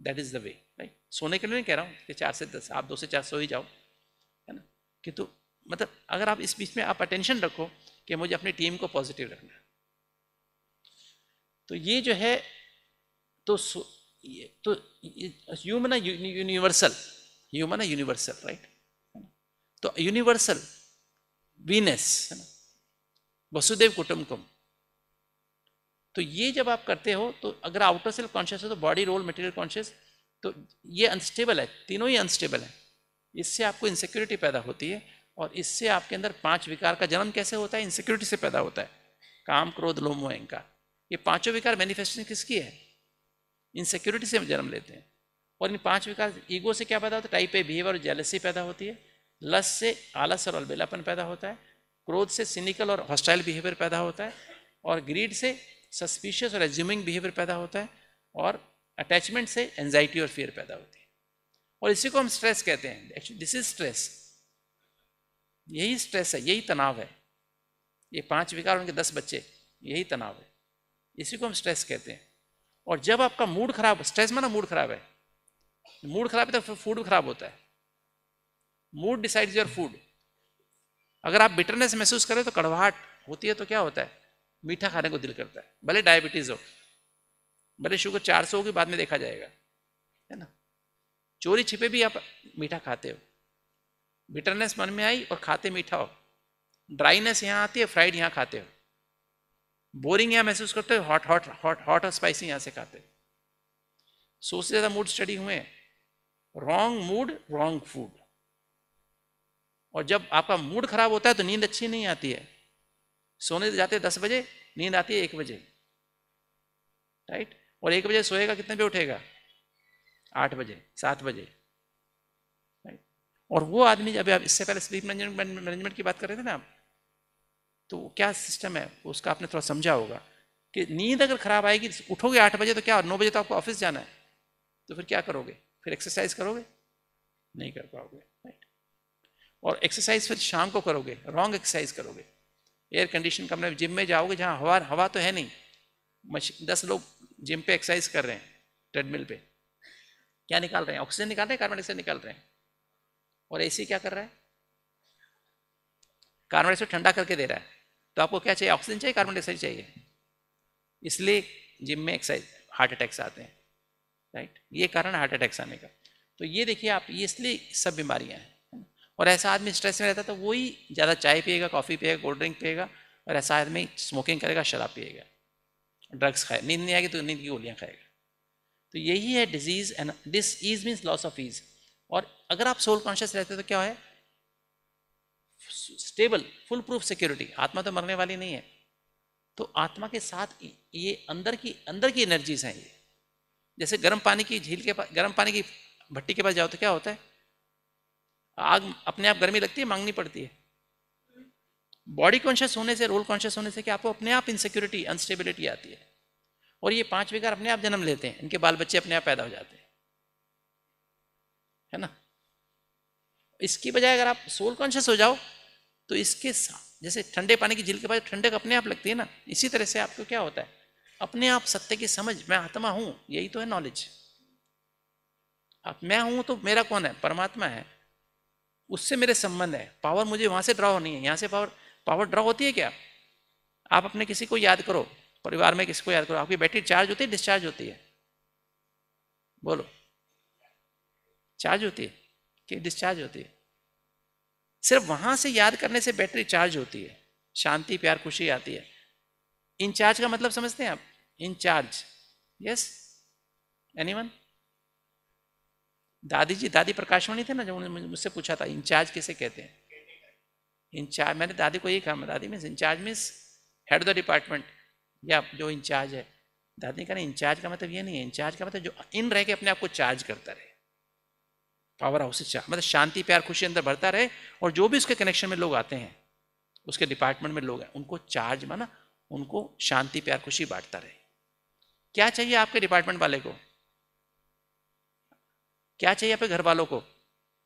That is the way right सोने के लिए नहीं कह रहा हूँ कि चार से दस, आप दो से चार सो ही जाओ। कि तो मतलब अगर आप इस बीच में आप अटेंशन रखो कि मुझे अपनी टीम को पॉजिटिव रखना तो ये जो है तो ये तो human universal human universal right तो यूनिवर्सल वीनेस है ना? वसुदेव कुटुंबकम तो ये जब आप करते हो तो अगर आउटर सेल्फ कॉन्शियस है तो बॉडी रोल मटेरियल कॉन्शियस तो ये अनस्टेबल है, तीनों ही अनस्टेबल है। इससे आपको इनसिक्योरिटी पैदा होती है और इससे आपके अंदर पाँच विकार का जन्म कैसे होता है? इनसिक्योरिटी से पैदा होता है। काम, क्रोध, लोम अहंकार। ये पाँचों विकार मैनिफेस्टेशन किसकी है? इनसिक्योरिटी से जन्म लेते हैं। और इन पाँच विकार ईगो से क्या पैदा होता है? टाइप ए बिहेवियर और जेलसी पैदा होती है। लस से आलस और अलबेलापन पैदा होता है। क्रोध से सिनिकल और हॉस्टाइल बिहेवियर पैदा होता है। और ग्रीड से सस्पिशियस और एज्यूमिंग बिहेवियर पैदा होता है। और अटैचमेंट से एंजाइटी और फियर पैदा होती है। और इसी को हम स्ट्रेस कहते हैं। एक्चुअली दिस इज़ स्ट्रेस यही स्ट्रेस है, यही तनाव है। ये पाँच विकार, उनके दस बच्चे, यही तनाव है। इसी को हम स्ट्रेस कहते हैं। और जब आपका मूड खराब स्ट्रेस में ना मूड खराब है। मूड खराब है तो फ़ूड खराब होता है। मूड डिसाइड्स योर फ़ूड अगर आप बिटरनेस महसूस करें तो कड़वाहट होती है तो क्या होता है? मीठा खाने को दिल करता है। भले डायबिटीज़ हो। भले शुगर चार सौ होगी, बाद में देखा जाएगा। है ना? चोरी छिपे भी आप मीठा खाते हो। बिटरनेस मन में आई और खाते मीठा हो। ड्राइनेस यहाँ आती है फ्राइड यहाँ खाते हो। बोरिंग यहाँ महसूस करते हो हॉट हॉट हॉट हॉट और स्पाइसी यहाँ से खाते हो। सौ से ज़्यादा मूड स्टडी हुए रॉन्ग मूड रॉन्ग फ़ूड और जब आपका मूड खराब होता है तो नींद अच्छी नहीं आती है। सोने जाते दस बजे, नींद आती है एक बजे। राइट और एक बजे सोएगा कितने बजे उठेगा? आठ बजे, सात बजे। और वो आदमी जब आप, इससे पहले स्लीप मैनेजमेंट की बात कर रहे थे ना आप तो क्या सिस्टम है? उसका आपने थोड़ा समझा होगा कि नींद अगर खराब आएगी उठोगे आठ बजे तो क्या, नौ बजे तो आपको ऑफ़िस जाना है। तो फिर क्या करोगे? फिर एक्सरसाइज करोगे? नहीं कर पाओगे राइट और एक्सरसाइज फिर शाम को करोगे रॉन्ग एक्सरसाइज करोगे। एयर कंडीशन कमरे जिम में जाओगे जहाँ हवा हवा तो है नहीं। मश, दस लोग जिम पे एक्सरसाइज कर रहे हैं ट्रेडमिल पे। क्या निकाल रहे हैं? ऑक्सीजन निकाल रहे हैं? कार्बन डाइऑक्साइड निकाल रहे हैं? और एसी क्या कर रहा है? कार्बन डाइऑक्साइड ठंडा करके दे रहा है। तो आपको क्या चाहिए? ऑक्सीजन चाहिए कार्बन डाइऑक्साइड चाहिए? इसलिए जिम में एक्सरसाइज हार्ट अटैक्स आते हैं राइट ये कारण हार्ट अटैक्स आने का। तो ये देखिए आप, ये इसलिए सब बीमारियाँ हैं। और ऐसा आदमी स्ट्रेस में रहता तो वही ज़्यादा चाय पिएगा कॉफ़ी पिएगा कोल्ड ड्रिंक पिएगा और ऐसा आदमी स्मोकिंग करेगा, शराब पिएगा। ड्रग्स खाए, नींद नहीं आएगी तो नींद की गोलियाँ खाएगा। तो यही है disease and this ease means loss of ease और अगर आप सोल कॉन्शियस रहते तो क्या है? स्टेबल फुल प्रूफ सिक्योरिटी आत्मा तो मरने वाली नहीं है। तो आत्मा के साथ ये अंदर की अंदर की एनर्जीज हैं ये। जैसे गर्म पानी की झील के पास गर्म पानी की भट्टी के पास जाओ तो क्या होता है? आग अपने आप गर्मी लगती है, मांगनी पड़ती है। बॉडी कॉन्शियस होने से रोल कॉन्शियस होने से क्या आपको अपने आप इनसिक्योरिटी अनस्टेबिलिटी आती है। और ये पाँच विकार अपने आप जन्म लेते हैं। इनके बाल बच्चे अपने आप पैदा हो जाते हैं। है ना? इसकी बजाय अगर आप सोल कॉन्शियस हो जाओ तो इसके साथ जैसे ठंडे पानी की झील के पास ठंडक अपने आप लगती है ना, इसी तरह से आपको क्या होता है? अपने आप सत्य की समझ, मैं आत्मा हूँ, यही तो है नॉलेज अब मैं हूँ तो मेरा कौन है? परमात्मा है। उससे मेरे संबंध है। पावर मुझे वहाँ से ड्रा होनी है। यहाँ से पावर पावर ड्रॉ होती है क्या? आप अपने किसी को याद करो। परिवार में किसको याद करो? आपकी बैटरी चार्ज होती है डिस्चार्ज होती है। बोलो। चार्ज होती है कि डिस्चार्ज होती है? सिर्फ़ वहाँ से याद करने से बैटरी चार्ज होती है। शांति, प्यार, खुशी आती है। इंचार्ज का मतलब समझते हैं आप? इंचार्ज यस एनीवन दादी जी, दादी प्रकाशवाणी थे ना जब उन्होंने मुझसे पूछा था इंचार्ज किसे कहते हैं? इंचार्ज मैंने दादी को यही कहा दादी means in charge means head the department या जो इंचार्ज है। दादी का इंचार्ज का मतलब ये नहीं है। इंचार्ज का मतलब जो इन रह के अपने आप को चार्ज करता रहे। पावर हाउस से मतलब शांति, प्यार, खुशी अंदर भरता रहे और जो भी उसके कनेक्शन में लोग आते हैं, उसके डिपार्टमेंट में लोग हैं, उनको चार्ज माना उनको शांति, प्यार, खुशी बांटता रहे। क्या चाहिए आपके डिपार्टमेंट वाले को? क्या चाहिए आपके घर वालों को?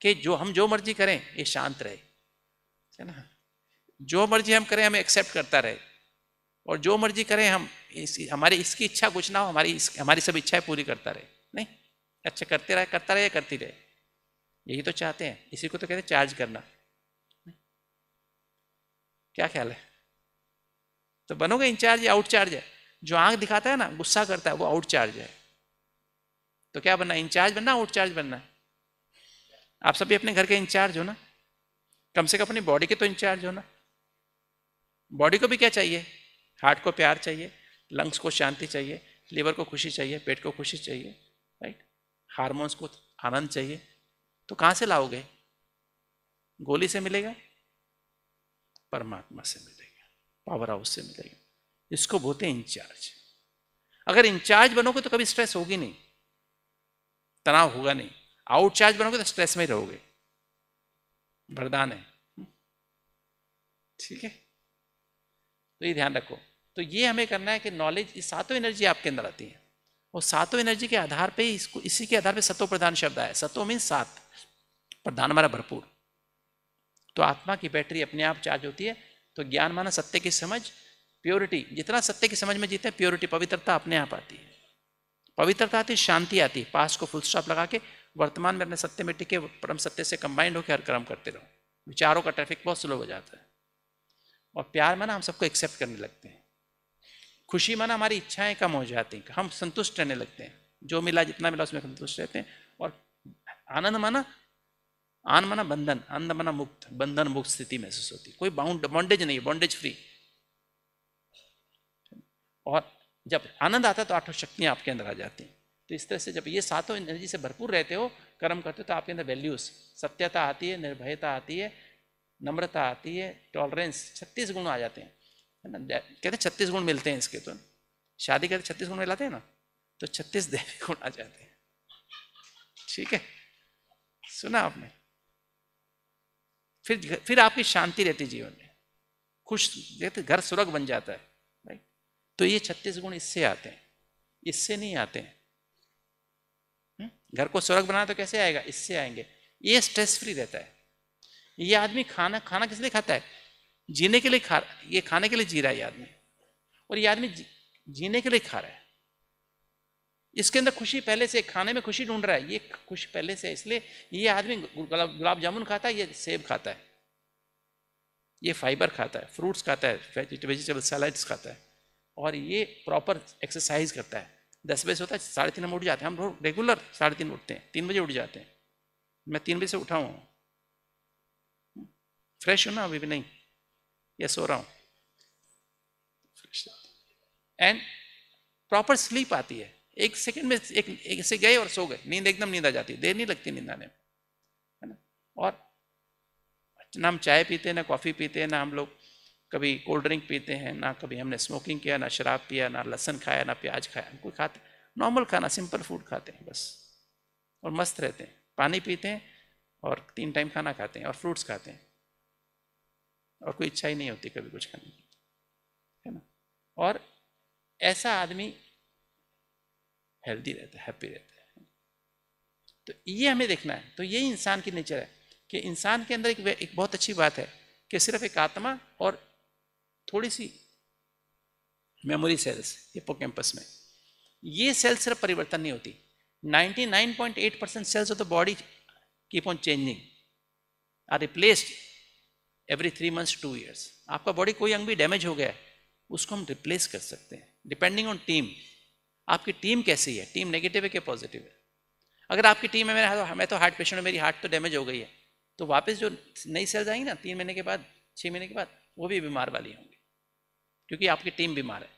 कि जो हम जो मर्ज़ी करें, ये शांत रहे। है ना? जो मर्ज़ी हम करें, हमें एक्सेप्ट करता रहे। और जो मर्ज़ी करें हम इस, हमारी इसकी इच्छा कुछ ना हो हमारी इस, हमारी सब इच्छाएँ पूरी करता रहे। नहीं अच्छा करते रहे करता रहे करती रहे। यही तो चाहते हैं इसी को तो कहते हैं चार्ज करना। क्या ख्याल है? तो बनोगे इंचार्ज या आउट चार्ज है जो आँख दिखाता है ना गुस्सा करता है वो आउट चार्ज है। तो क्या बनना इंचार्ज बनना आउट चार्ज बनना? है आप सभी अपने घर के इंचार्ज हो ना? कम से कम अपनी बॉडी के तो इंचार्ज हो ना? बॉडी को भी क्या चाहिए? हार्ट को प्यार चाहिए, लंग्स को शांति चाहिए, लिवर को खुशी चाहिए, पेट को खुशी चाहिए राइट हार्मोन्स को आनंद चाहिए। तो कहाँ से लाओगे? गोली से मिलेगा? परमात्मा से मिलेगा पावर हाउस से मिलेगा। इसको बोलते हैं इंचार्ज अगर इंचार्ज बनोगे तो कभी स्ट्रेस होगी नहीं। तनाव होगा नहीं। आउट चार्ज बनोगे तो स्ट्रेस में रहोगे। वरदान है। ठीक है? तो ये ध्यान रखो। तो ये हमें करना है कि नॉलेज ये सातों एनर्जी आपके अंदर आती है। और सातों एनर्जी के आधार पे इसको, इसी के आधार पे सतो प्रधान शब्द आया। सतो मीन सात। प्रधान हमारा भरपूर। तो आत्मा की बैटरी अपने आप चार्ज होती है। तो ज्ञान माना सत्य की समझ प्योरिटी जितना सत्य की समझ में जीते हैं प्योरिटी पवित्रता अपने आप आती है। पवित्रता आती है, शांति आती है। पास को फुल स्टॉप लगा के वर्तमान में अपने सत्य में टिके, परम सत्य से कंबाइंड होकर हर कर्म करते रहो। विचारों का ट्रैफ़िक बहुत स्लो हो जाता है। और प्यार माना हम सबको एक्सेप्ट करने लगते हैं। खुशी माना हमारी इच्छाएँ कम हो जाती हैं, हम संतुष्ट रहने लगते हैं। जो मिला, जितना मिला, उसमें संतुष्ट रहते हैं। और आनंद माना आन माना बंधन, आनंद माना मुक्त, बंधन मुक्त स्थिति महसूस होती कोई बाउंड बॉन्डेज नहीं है बॉन्डेज फ्री और जब आनंद आता है तो आठों शक्तियाँ आपके अंदर आ जाती हैं। तो इस तरह से जब ये सातों एनर्जी से भरपूर रहते हो, कर्म करते हो तो आपके अंदर वैल्यूज़ सत्यता आती है, निर्भयता आती है, नम्रता आती है टॉलरेंस छत्तीस गुण आ जाते हैं। है ना? कहते छत्तीस गुण मिलते हैं इसके तो। शादी करते छत्तीस गुण मिलाते हैं ना तो छत्तीस देवी गुण आ जाते हैं। ठीक है? सुना आपने? फिर फिर आपकी शांति रहती जीवन में। खुश, देखते घर स्वर्ग बन जाता है राइट तो ये छत्तीस गुण इससे आते हैं। इससे नहीं आते हैं। हम्म? घर को स्वर्ग बनाना तो कैसे आएगा? इससे आएँगे। ये स्ट्रेस फ्री रहता है। ये आदमी खाना खाना किस लिए खाता है? जीने के लिए खा ये खाने के लिए जी रहा है ये आदमी। और ये आदमी जी, जीने के लिए खा रहा है। इसके अंदर खुशी पहले से खाने में खुशी ढूंढ रहा है ये खुशी पहले से इसलिए ये आदमी गुलाब जामुन खाता है ये सेब खाता है। ये फाइबर खाता है फ्रूट्स खाता है वेजिटेबल सैलड्स खाता है। और ये प्रॉपर एक्सरसाइज करता है। दस बजे से होता है साढ़े तीन हम उठ जाते हैं हम लोग रेगुलर साढ़े तीन उठते हैं तीन बजे उठ जाते हैं। मैं तीन बजे से उठा हूँ। फ्रेश हूँ ना अभी भी नहीं। या सो रहा हूँ। एंड प्रॉपर स्लीप आती है। एक सेकंड में एक, एक से गए और सो गए। नींद एकदम नींद आ जाती है। देर नहीं लगती नींद आने में। है ना? और ना हम चाय पीते हैं ना कॉफ़ी पीते हैं ना हम लोग कभी कोल्ड ड्रिंक पीते हैं ना कभी हमने स्मोकिंग किया ना शराब पिया ना लहसन खाया ना प्याज खाया। हम कोई खाते नॉर्मल खाना सिंपल फ़ूड खाते हैं बस। और मस्त रहते हैं। पानी पीते हैं और तीन टाइम खाना खाते हैं और फ्रूट्स खाते हैं। और कोई इच्छा ही नहीं होती कभी कुछ खाने की है ना? और ऐसा आदमी हेल्दी रहता है हैप्पी रहता है। तो ये हमें देखना है। तो यही इंसान की नेचर है कि इंसान के अंदर एक, एक बहुत अच्छी बात है कि सिर्फ़ एक आत्मा और थोड़ी सी मेमोरी सेल्स हिपो कैंपस में। ये सेल्स सिर्फ़ परिवर्तन नहीं होती। 99.8 percent cells of the body keep on changing are replaced every three months two years आपका बॉडी कोई अंग भी डैमेज हो गया है, उसको हम रिप्लेस कर सकते हैं। डिपेंडिंग ऑन टीम आपकी टीम कैसी है? टीम नेगेटिव है क्या पॉजिटिव है? अगर आपकी टीम है मेरा मैं तो हार्ट पेशेंट हूँ, मेरी हार्ट तो डैमेज हो गई है तो वापस जो नई सेल्स आएँगी ना, तीन महीने के बाद छः महीने के बाद, वो भी बीमार वाली होंगी, क्योंकि आपकी टीम बीमार है।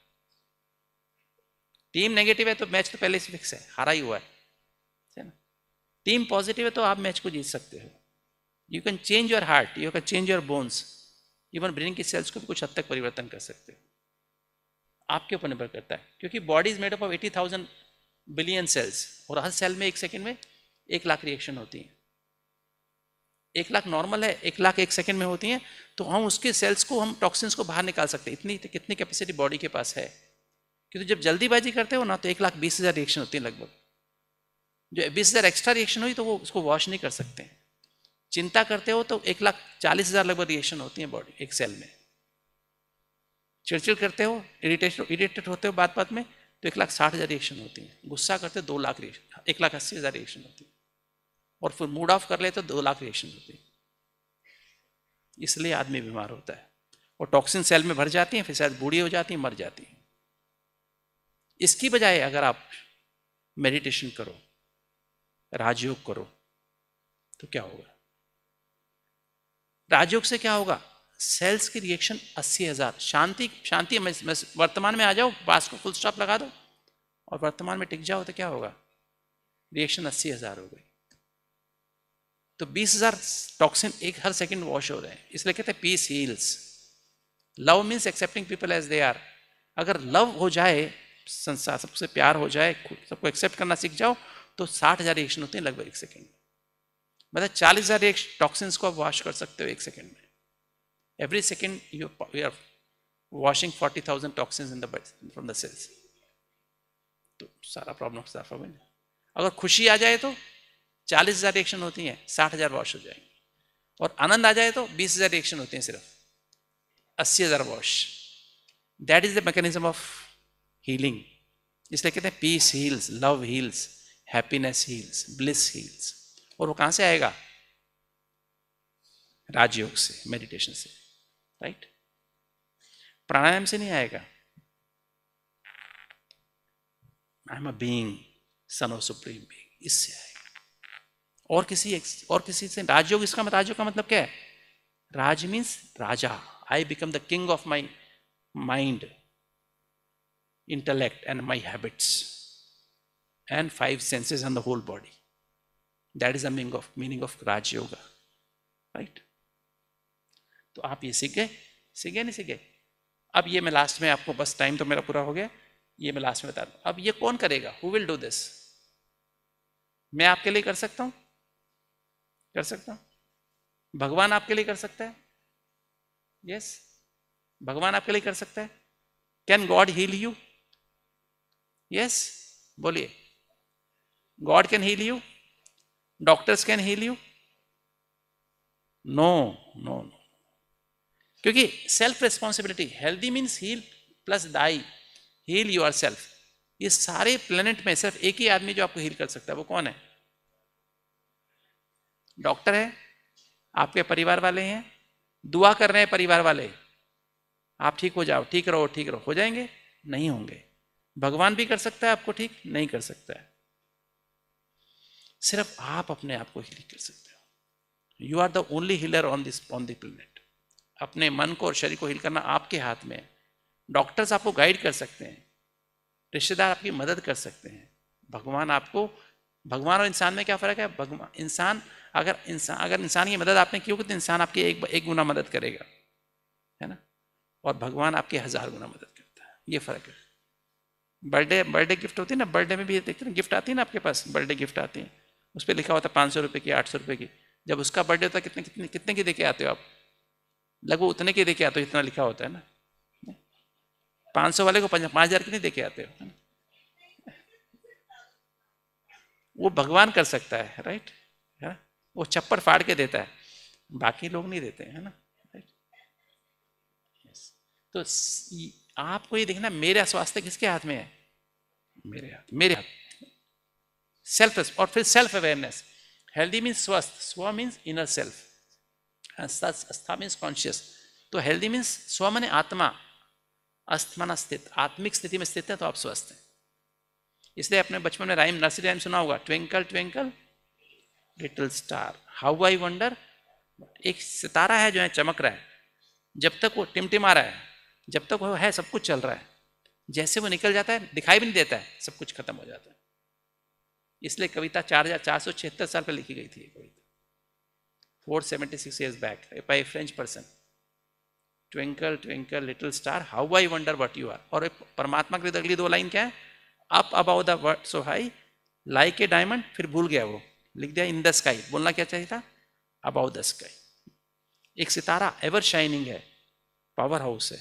टीम नेगेटिव है तो मैच तो पहले से फिक्स है, हारा ही हुआ है। ना? टीम पॉजिटिव है तो आप मैच को जीत सकते हो। You can change your heart you can change your bones even brain की सेल्स को भी कुछ हद तक परिवर्तन कर सकते हो। आपके ऊपर निर्भर करता है, क्योंकि body is made up of eighty thousand billion cells और हर सेल में एक सेकेंड में एक लाख रिएक्शन होती है। एक लाख नॉर्मल है, एक लाख एक सेकेंड में होती हैं तो हम उसके सेल्स को, हम टॉक्सिन्स को बाहर निकाल सकते हैं। इतनी, कितनी कैपेसिटी बॉडी के पास है। क्योंकि जब जल्दीबाजी करते हो ना तो एक लाख बीस हज़ार रिएक्शन होती है लगभग। जो बीस हज़ार एक्स्ट्रा रिएक्शन हुई तो वो उसको वॉश नहीं कर सकते चिंता करते हो तो एक लाख चालीस हज़ार लगभग रिएक्शन होती है बॉडी एक सेल में। चिड़चिड़ करते हो इरिटेट इरिटेट होते हो बात बात में तो एक लाख साठ हज़ार रिएक्शन होती है। गुस्सा करते हो, दो लाख रिएक्शन एक लाख अस्सी हज़ार रिएक्शन होती है। और फिर मूड ऑफ़ कर ले तो दो लाख रिएक्शन होती है। इसलिए आदमी बीमार होता है। और टॉक्सिन सेल में भर जाती हैं, फिर शायद बूढ़ी हो जाती हैं, मर जाती हैं। इसकी बजाय अगर आप मेडिटेशन करो, राजयोग करो तो क्या होगा? राजयोग से क्या होगा? सेल्स की रिएक्शन अस्सी हज़ार। शांति शांति, में वर्तमान में आ जाओ बास को फुल स्टॉप लगा दो, और वर्तमान में टिक जाओ तो क्या होगा? रिएक्शन अस्सी हज़ार हो गई। तो बीस हज़ार टॉक्सिन एक हर सेकंड वॉश हो रहे हैं। इसलिए कहते हैं peace heals love means accepting people as they are अगर लव हो जाए, संसार सबसे प्यार हो जाए सबको एक्सेप्ट करना सीख जाओ तो साठ हज़ार रिएक्शन होते हैं लगभग एक सेकेंड मतलब चालीस हज़ार एक टॉक्सिन्स को आप वॉश कर सकते हो एक सेकेंड में। Every second you, you are washing 40,000 toxins in the from the cells तो सारा प्रॉब्लम साफ़ हो गया। अगर खुशी आ जाए तो चालीस हज़ार रिएक्शन होती हैं साठ हज़ार वॉश हो जाएँगे। और आनंद आ जाए तो बीस हज़ार रिएक्शन होती हैं सिर्फ़। अस्सी हज़ार wash that is the mechanism of healing इसलिए कहते हैं peace heals love heals happiness heals bliss heals और वो कहाँ से आएगा? राजयोग से मेडिटेशन से राइट प्राणायाम से नहीं आएगा। I am a being son of supreme being इससे आएगा। और किसी और किसी से, राजयोग, इसका मतलब राजयोग का मतलब क्या है? राज means Raja. I become the king of my mind intellect and my habits and five senses and the whole body that is of, meaning of raj yoga. Right? तो आप ये सीख गए? सीख गए नहीं सीख गए? अब ये मैं लास्ट में आपको बस टाइम तो मेरा पूरा हो गया। ये मैं लास्ट में बता दूँ। अब ये कौन करेगा? हु विल डू दिस मैं आपके लिए कर सकता हूँ? कर सकता हूँ? भगवान आपके लिए कर सकता है? Yes yes? भगवान आपके लिए कर सकता है? Can God heal you yes बोलिए। God can heal you doctors can heal you no no no क्योंकि self responsibility healthy means heal plus thy heal you are self ये सारे प्लेनेट में सिर्फ़ एक ही आदमी जो आपको हील कर सकता है, वो कौन है? डॉक्टर है, आपके परिवार वाले हैं, दुआ कर रहे हैं परिवार वाले। आप ठीक हो जाओ, ठीक रहो ठीक रहो। हो जाएँगे? नहीं होंगे। भगवान भी कर सकता है, आपको ठीक नहीं कर सकता है। सिर्फ़ आप अपने आप को हील कर सकते हो। You are the only healer on this on the planet अपने मन को और शरीर को हील करना आपके हाथ में है। डॉक्टर्स आपको गाइड कर सकते हैं। रिश्तेदार आपकी मदद कर सकते हैं। भगवान आपको, भगवान और इंसान में क्या फ़र्क है? भगवान, इंसान, अगर इंसान अगर इंसान की मदद आपने की होगी तो इंसान आपकी एक एक गुना मदद करेगा। है ना? और भगवान आपकी हज़ार गुना मदद करता है। ये फ़र्क है। बर्थडे बर्थडे गिफ्ट होती है ना? बर्थडे में भी देखते हैं, गिफ्ट आती है ना आपके पास? बर्थडे गिफ्ट आती है। उस पर लिखा होता है पाँच सौ की, आठ सौ की। जब उसका बर्थडे होता है कितने कितने कितने की देके आते हो आप? लगभग उतने के देके आते हो, इतना लिखा होता है ना? पाँच सौ वाले को पाँच हज़ार की नहीं देके आते हो वो भगवान कर सकता है राइट है ना? वो चप्पड़ फाड़ के देता है। बाकी लोग नहीं देते, है ना? राइट तो आपको ये देखना, मेरा स्वास्थ्य किसके हाथ में है? मेरे हाथ मेरे हाथ। सेल्फ और फिर सेल्फ अवेयरनेस हेल्दी मीन्स स्वस्थ स्व मीन्स इनर सेल्फ अस्था मीन्स कॉन्शियस तो हेल्दी मीन्स स्व मैंने आत्मा अस्थमना स्थित आत्मिक स्थिति में स्थित है तो आप स्वस्थ हैं इसलिए अपने बचपन में राइम नर्सरी राइम सुना होगा twinkle twinkle little star how I wonder एक सितारा है जो है, चमक रहा है। जब तक वो टिमटिमा रहा है, जब तक वो है, सब कुछ चल रहा है। जैसे वो निकल जाता है, दिखाई भी नहीं देता है, सब कुछ खत्म हो जाता है। इसलिए कविता चार हज़ार चार सौ छिहत्तर साल पर लिखी गई थी कविता। Four seventy six years back by French person twinkle twinkle little star how I wonder what you are और परमात्मा की अगली दो लाइन क्या है? Up above the world so high like a diamond फिर भूल गया वो। लिख दिया इन द स्काई बोलना क्या चाहिए था? अबाउ द स्काई एक सितारा एवर शाइनिंग है। पावर हाउस है।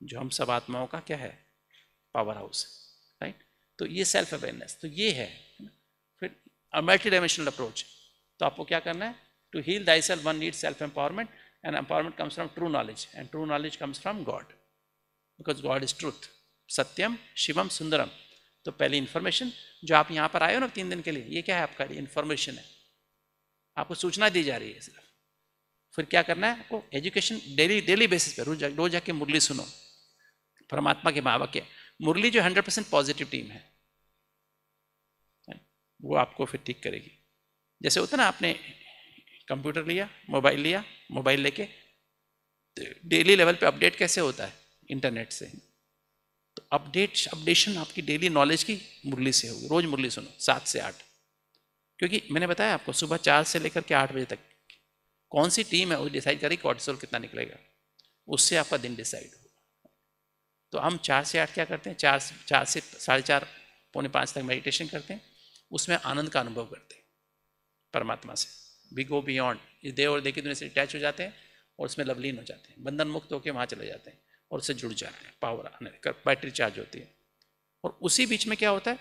जो हम सब आत्माओं का क्या है? पावर हाउस है। तो ये सेल्फ अवेयरनेस तो ये है फिर मल्टी डायमेंशनल अप्रोच तो आपको क्या करना है? To heal thyself one need self empowerment and empowerment comes from true knowledge and true knowledge comes from God because God is truth सत्यम शिवम सुंदरम तो पहली इन्फॉर्मेशन जो आप यहाँ पर आए हो ना तीन दिन के लिए, ये क्या है आपका? इन्फॉर्मेशन है। आपको सूचना दी जा रही है सिर्फ़। फिर क्या करना है? आपको एजुकेशन डेली डेली बेसिस पर रोज जाके मुरली सुनो। परमात्मा के महावाक्य। मुरली जो हंड्रेड परसेंट पॉजिटिव टीम है वो आपको फिर ठीक करेगी। जैसे होता ना, आपने कंप्यूटर लिया, मोबाइल लिया, मोबाइल लेके डेली लेवल पे अपडेट कैसे होता है इंटरनेट से? तो अपडेट, अपडेशन आपकी डेली नॉलेज की मुरली से होगी। रोज मुरली सुनो, सात से आठ। क्योंकि मैंने बताया आपको, सुबह चार से लेकर के आठ बजे तक, कौन सी टीम है वो डिसाइड करेगी कॉर्टिसोल कितना निकलेगा। उससे आपका दिन डिसाइड होगा। तो हम चार से आठ क्या करते हैं? चार से चार से साढ़े चार, पौने पाँच तक मेडिटेशन करते हैं। उसमें आनंद का अनुभव करते हैं, परमात्मा से। वी गो बियॉन्ड इस देव और देखी दुनिया से अटैच हो जाते हैं और उसमें लवलीन हो जाते हैं। बंधन मुक्त होकर वहाँ चले जाते हैं और उससे जुड़ जाते हैं। पावर आने बैटरी चार्ज होती है। और उसी बीच में क्या होता है?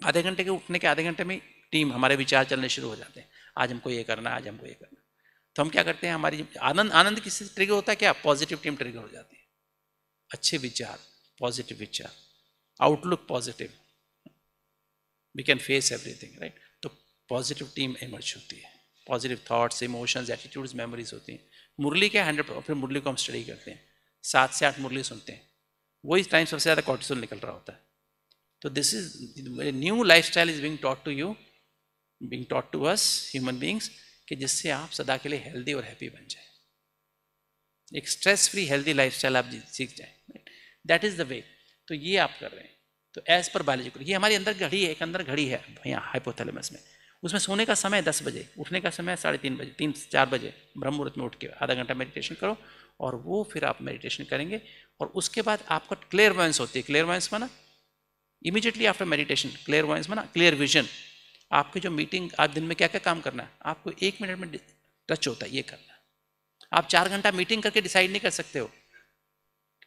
आधे घंटे के उठने के आधे घंटे में टीम हमारे विचार चलने शुरू हो जाते हैं। आज हमको ये करना, आज हमको ये करना। तो हम क्या करते हैं? हमारी आनंद आनंद किसी ट्रिगर होता है? क्या? पॉजिटिव टीम ट्रिगर हो जाती है। अच्छे विचार पॉजिटिव विचार outlook positive we can face everything right तो पॉजिटिव टीम इमर्ज होती है. Positive thoughts emotions attitudes memories होती हैं. मुरली क्या हंड्रेड फिर मुरली को हम स्टडी करते हैं. सात से आठ मुरली सुनते हैं. वही टाइम सबसे ज़्यादा कॉर्टिसोल निकल रहा होता है. तो this is new lifestyle is being taught to you being taught to us human beings कि जिससे आप सदा के लिए हेल्दी और हैप्पी बन जाए. एक स्ट्रेस फ्री हेल्दी लाइफ आप सीख जाए. दैट इज़ द वे तो ये आप कर रहे हैं। तो एज पर बायोलॉजिकल ये हमारे अंदर घड़ी है, एक अंदर घड़ी है, यहाँ हाइपोथैलेमस में। उसमें सोने का समय दस बजे, उठने का समय साढ़े तीन बजे, तीन चार बजे। ब्रह्म मुहूर्त में उठ के आधा घंटा मेडिटेशन करो और वो फिर आप मेडिटेशन करेंगे और उसके बाद आपका क्लियर वॉइंस होती है। क्लियर वॉइंस माना immediately after meditation clear voice माना क्लियर विजन आपकी जो मीटिंग आज दिन में क्या क्या काम करना है? आपको एक मिनट में टच होता है, ये करना। आप चार घंटा मीटिंग करके डिसाइड नहीं कर सकते हो।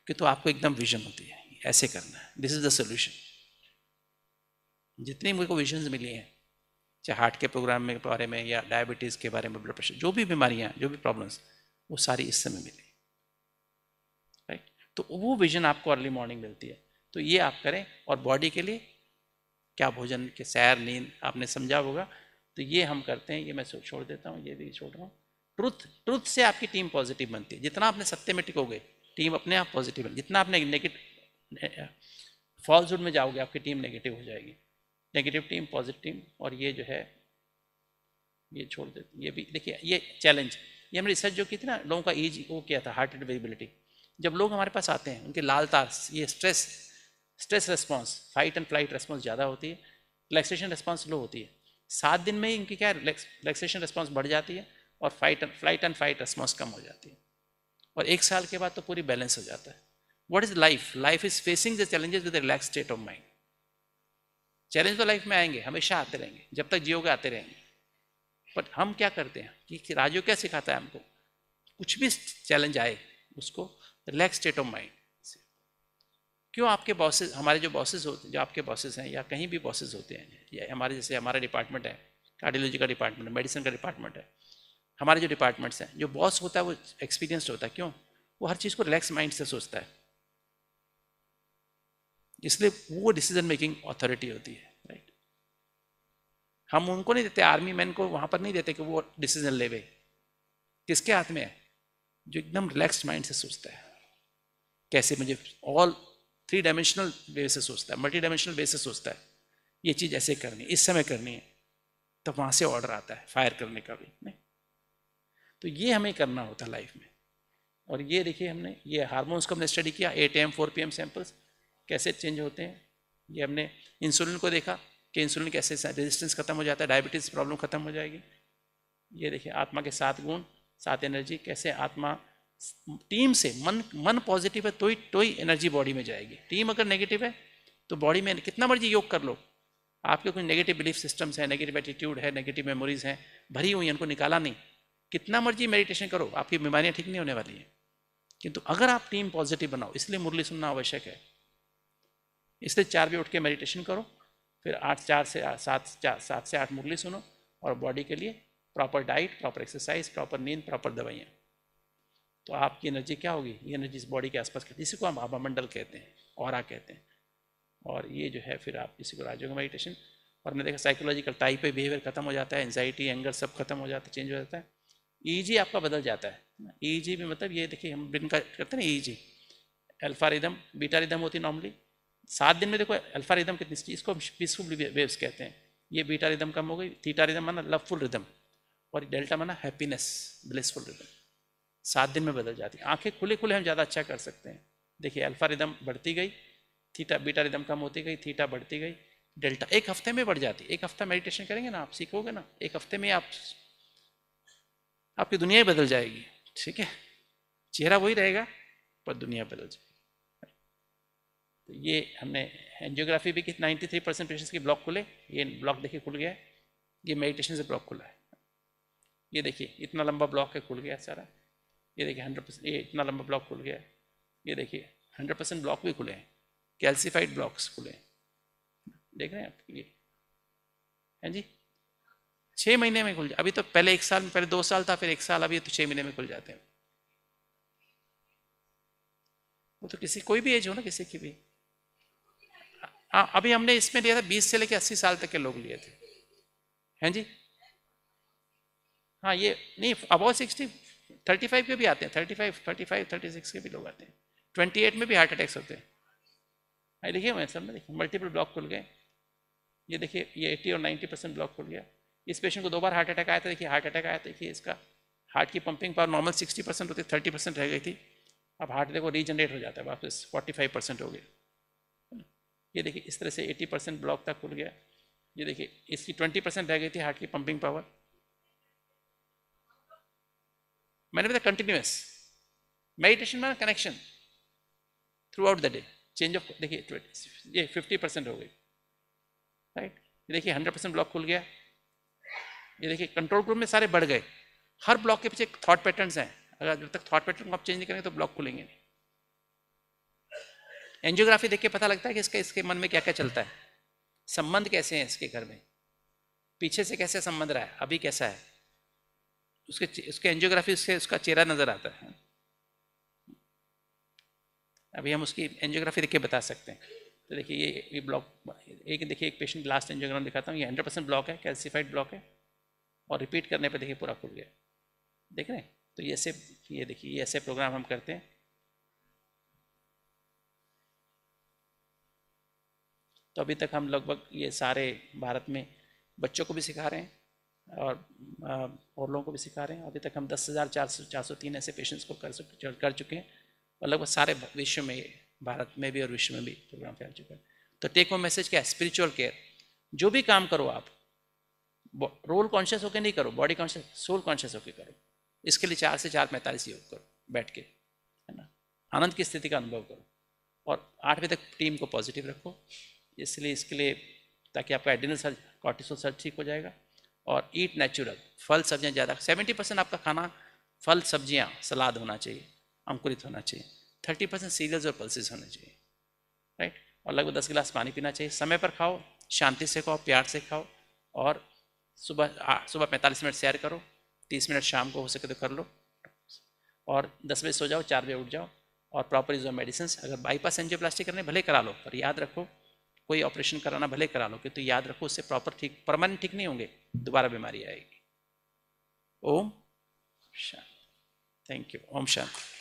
कि तो आपको एकदम विजन होती है। ऐसे करना है। दिस इज़ द सोल्यूशन जितनी मुझे को विजन मिली हैं, चाहे हार्ट के प्रोग्राम में बारे में या डायबिटीज़ के बारे में ब्लड प्रेशर जो भी बीमारियाँ, जो भी प्रॉब्लम्स वो सारी इस समय मिली। राइट तो वो विजन आपको अर्ली मॉर्निंग मिलती है। तो ये आप करें और बॉडी के लिए क्या भोजन के सैर, नींद, आपने समझा होगा। तो ये हम करते हैं। ये मैं छोड़ देता हूँ, ये भी छोड़ रहा हूँ। ट्रुथ ट्रुथ से आपकी टीम पॉजिटिव बनती है। जितना आपने सत्य में टिकोगे टीम अपने आप पॉजिटिव बन जितना आपने नेगेटिव फॉल्सहुड में जाओगे, आपकी टीम नेगेटिव हो जाएगी। नेगेटिव टीम पॉजिटिव टीम और ये जो है, ये छोड़ देते ये भी, देखिए, ये चैलेंज ये हमने रिसर्च जो की थी ना, लोगों का एज वो किया था हार्ट रेट जब लोग हमारे पास आते हैं, उनके लाल तार, ये stress stress response fight and flight response ज़्यादा होती है रिलैक्सेशन रिस्पॉन्स लो होती है। सात दिन में ही इनकी क्या रिलैक्सेशन रिस्पॉन्स बढ़ जाती है, और fight and flight and fight response कम हो जाती है। और एक साल के बाद तो पूरी बैलेंस हो जाता है। What is life life is facing the challenges with relax state of mind challenge तो लाइफ में आएँगे, हमेशा आते रहेंगे, जब तक जियोगे आते रहेंगे। बट हम क्या करते हैं कि राजो क्या सिखाता है हमको? कुछ भी चैलेंज आए, उसको रिलैक्स स्टेट ऑफ़ माइंड क्यों आपके बॉसेस हमारे जो बॉसेस होते, जो आपके बॉसेस हैं, या कहीं भी बॉसेस होते हैं, या हमारे जैसे हमारा डिपार्टमेंट है कार्डियोलॉजी का डिपार्टमेंट है मेडिसिन का डिपार्टमेंट है हमारे जो डिपार्टमेंट्स हैं, जो बॉस होता है, वो एक्सपीरियंसड होता है। क्यों? वो हर चीज़ को रिलैक्स माइंड से सोचता है। इसलिए वो डिसीज़न मेकिंग अथॉरिटी होती है राइट हम उनको नहीं देते आर्मी मैन को वहाँ पर नहीं देते कि वो डिसीज़न लेवे किसके हाथ में है? जो एकदम रिलैक्स माइंड से सोचता है। कैसे मुझे ऑल थ्री डायमेंशनल वे से सोचता है मल्टी डायमेंशनल वे से सोचता है। ये चीज़ ऐसे करनी है, इस समय करनी है। तो वहाँ से ऑर्डर आता है फायर करने का भी नहीं तो ये हमें करना होता है लाइफ में। और ये देखिए हमने, ये हार्मोन्स को हमने स्टडी किया eight AM four P M samples कैसे चेंज होते हैं। ये हमने इंसुलिन को देखा कि इंसुलिन कैसे रेजिस्टेंस खत्म हो जाता है डायबिटीज़ प्रॉब्लम खत्म हो जाएगी। ये देखिए, आत्मा के सात गुण, सात एनर्जी कैसे आत्मा टीम से, मन मन पॉजिटिव है तो ही तो ही एनर्जी बॉडी में जाएगी। टीम अगर नेगेटिव है तो बॉडी में कितना मर्ज़ी योग कर लो। आपके कुछ नेगेटिव बिलीफ सिस्टम्स हैं नेगेटिव एटीट्यूड है नेगेटिव मेमोरीज हैं, भरी हुई हैं, उनको निकाला नहीं। कितना मर्ज़ी मेडिटेशन करो, आपकी बीमारियाँ ठीक नहीं होने वाली हैं। किंतु अगर आप टीम पॉजिटिव बनाओ, इसलिए मुरली सुनना आवश्यक है। इसलिए चार बजे उठ के मेडिटेशन करो, फिर आठ चार से, सात चार, सात से आठ मुरली सुनो, और बॉडी के लिए proper diet proper exercise proper नींद प्रॉपर दवाइयाँ। तो आपकी एनर्जी क्या होगी? ये एनर्जी इस बॉडी के आसपास करती इसी को हम आभामंडल कहते हैं और कहते हैं। और ये जो है, फिर आप इसी को राजयोग मेडिटेशन और मैंने देखा साइकोलॉजिकल टाइप पे बिहेवियर खत्म हो जाता है एंजाइटी एंगर सब खत्म हो जाता है चेंज हो जाता है। ईजी आपका बदल जाता है। ईजी भी मतलब ये देखिए, हम बिन करते हैं ना EEG alpha rhythm beta rhythm होती है नॉर्मली सात दिन में देखो अल्फ़ा रिदम कितनी इसको पीसफुल वेव्स कहते हैं। ये बीटा रिदम कम हो गई थीटा रिदम माना लवफुल रिदम और डेल्टा माना हैप्पीनेस ब्लिसफुल रिदम सात दिन में बदल जाती है। आँखें खुले खुले हम ज़्यादा अच्छा कर सकते हैं। देखिए अल्फ़ा रिदम बढ़ती गई थीटा बीटा रिदम कम होती गई थीटा बढ़ती गई। डेल्टा एक हफ़्ते में बढ़ जाती एक हफ़्ता मेडिटेशन करेंगे ना, आप सीखोगे ना, एक हफ़्ते में आप आपकी दुनिया ही बदल जाएगी। ठीक है? चेहरा वही रहेगा, पर दुनिया बदल जाएगी। तो ये हमने एनजियोग्राफी भी की नाइन्टी थ्री परसेंट पेशेंट्स के ब्लॉक खुले, ये ब्लॉक देखिए खुल गया है। ये मेडिटेशन से ब्लॉक खुला है। ये देखिए, इतना लंबा ब्लॉक है, खुल गया सारा। ये देखिए हंड्रेड परसेंट ये इतना लंबा ब्लॉक खुल गया है। ये देखिए हंड्रेड परसेंट ब्लॉक भी खुले हैं। कैल्सिफाइड ब्लॉक्स खुले हैं। देख रहे हैं आप? ये। हैं जी? छः महीने में खुल जाए अभी तो पहले एक साल, पहले दो साल था, फिर एक साल, अभी तो छः महीने में खुल जाते हैं। वो तो किसी, कोई भी एज हो ना, किसी की भी। हाँ अभी हमने इसमें लिया था, बीस से लेकर अस्सी साल तक के लोग लिए थे। हैं जी? हाँ ये, नहीं अबाउट सिक्सटी थर्टी फाइव के भी आते हैं thirty five thirty five thirty six के भी लोग आते हैं। ट्वेंटी एट में भी हार्ट अटैक्स होते हैं। हाँ देखिए, मैं सब में देखिए मल्टीपल ब्लॉक खुल गए। ये देखिए, ये एट्टी और नाइन्टी परसेंट ब्लॉक खुल गया। इस पेशेंट को दो बार हार्ट अटैक आया था, देखिए हार्ट अटैक आया था, देखिए इसका हार्ट की pumping power normal sixty percent होती थर्टी परसेंट रह गई थी। अब हार्ट देखो रीजनरेट हो जाता है, वापस फोर्टी फाइव परसेंट हो गया ये देखिए इस तरह से एटी परसेंट ब्लॉक तक खुल गया। ये देखिए इसकी ट्वेंटी परसेंट रह गई थी हार्ट की पंपिंग पावर मैंने बताया कंटिन्यूस मेडिटेशन में connection throughout the day change of देखिए, ये फिफ्टी परसेंट हो गई। राइट देखिए हंड्रेड परसेंट ब्लॉक खुल गया। ये देखिए कंट्रोल ग्रुप में सारे बढ़ गए। हर ब्लॉक के पीछे थॉट पैटर्न्स हैं। अगर जब तक थॉट पैटर्न को आप चेंज नहीं करेंगे तो ब्लॉक खुलेंगे नहीं। एंजियोग्राफी देख के पता लगता है कि इसका, इसके मन में क्या क्या चलता है। संबंध कैसे हैं इसके घर में? पीछे से कैसे संबंध रहा है? अभी कैसा है? उसके उसके एंजियोग्राफी उससे उसका चेहरा नज़र आता है। अभी हम उसकी एंजियोग्राफी देख के बता सकते हैं। तो देखिए, ये ये ब्लॉक एक, देखिए, एक पेशेंट लास्ट एंजियोग्राम दिखाता हूँ। ये हंड्रेड परसेंट ब्लॉक है कैल्सिफाइड ब्लॉक है। और रिपीट करने पे देखिए पूरा खुल गया। देख रहे हैं? तो ये ऐसे, ये देखिए, ये ऐसे प्रोग्राम हम करते हैं। तो अभी तक हम लगभग ये सारे भारत में बच्चों को भी सिखा रहे हैं और और लोगों को भी सिखा रहे हैं। अभी तक हम दस हज़ार चार सौ चार सौ तीन ऐसे पेशेंट्स को कर कर चुके हैं और लगभग सारे विश्व में, भारत में भी और विश्व में भी प्रोग्राम फैल चुका है। तो टेक होम मैसेज क्या है? स्पिरिचुअल केयर जो भी काम करो आप रोल कॉन्शियस होकर नहीं करो बॉडी कॉन्शियस सोल कॉन्शियस होकर करो। इसके लिए चार से चार पैंतालीस योग करो, बैठ के, है ना? आनंद की स्थिति का अनुभव करो। और आठ बजे तक टीम को पॉजिटिव रखो। इसलिए इसके लिए, ताकि आपका एडिनल सर्च कॉर्टिसोल सर्च ठीक हो जाएगा। और ईट नेचुरल फल सब्ज़ियाँ ज़्यादा सेवेंटी परसेंट आपका खाना, फल सब्ज़ियाँ, सलाद होना चाहिए, अंकुरित होना चाहिए। थर्टी परसेंट सीरियल्स और पल्सेस होने चाहिए राइट और लगभग दस गिलास पानी पीना चाहिए। समय पर खाओ, शांति से खाओ, प्यार से खाओ। और सुबह सुबह पैंतालीस मिनट सैर करो, तीस मिनट शाम को हो सके तो कर लो। और दस बजे सो जाओ, चार बजे उठ जाओ और प्रॉपर यूज़ ऑफ़ मेडिसिन अगर बाईपास एंजियोप्लास्टी करने भले करा लो, पर याद रखो, कोई ऑपरेशन कराना भले करा लो तो याद रखो, उससे प्रॉपर ठीक, परमानेंट ठीक नहीं होंगे, दोबारा बीमारी आएगी। ओम शांति। थैंक यू ओम शांति।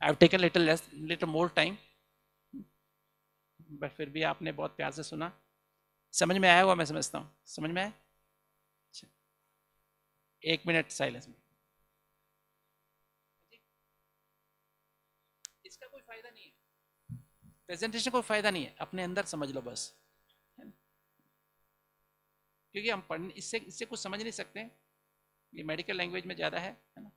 Have taken little less little more time but फिर भी आपने बहुत प्यार से सुना। समझ में आया हुआ मैं समझता हूँ। समझ में आया? अच्छा। एक मिनट साइलेंस में। इसका कोई फ़ायदा नहीं है। प्रेजेंटेशन कोई फ़ायदा नहीं है। अपने अंदर समझ लो बस। क्योंकि हम पढ़ इससे इससे कुछ समझ नहीं सकते। ये मेडिकल लैंग्वेज में ज़्यादा है है ना?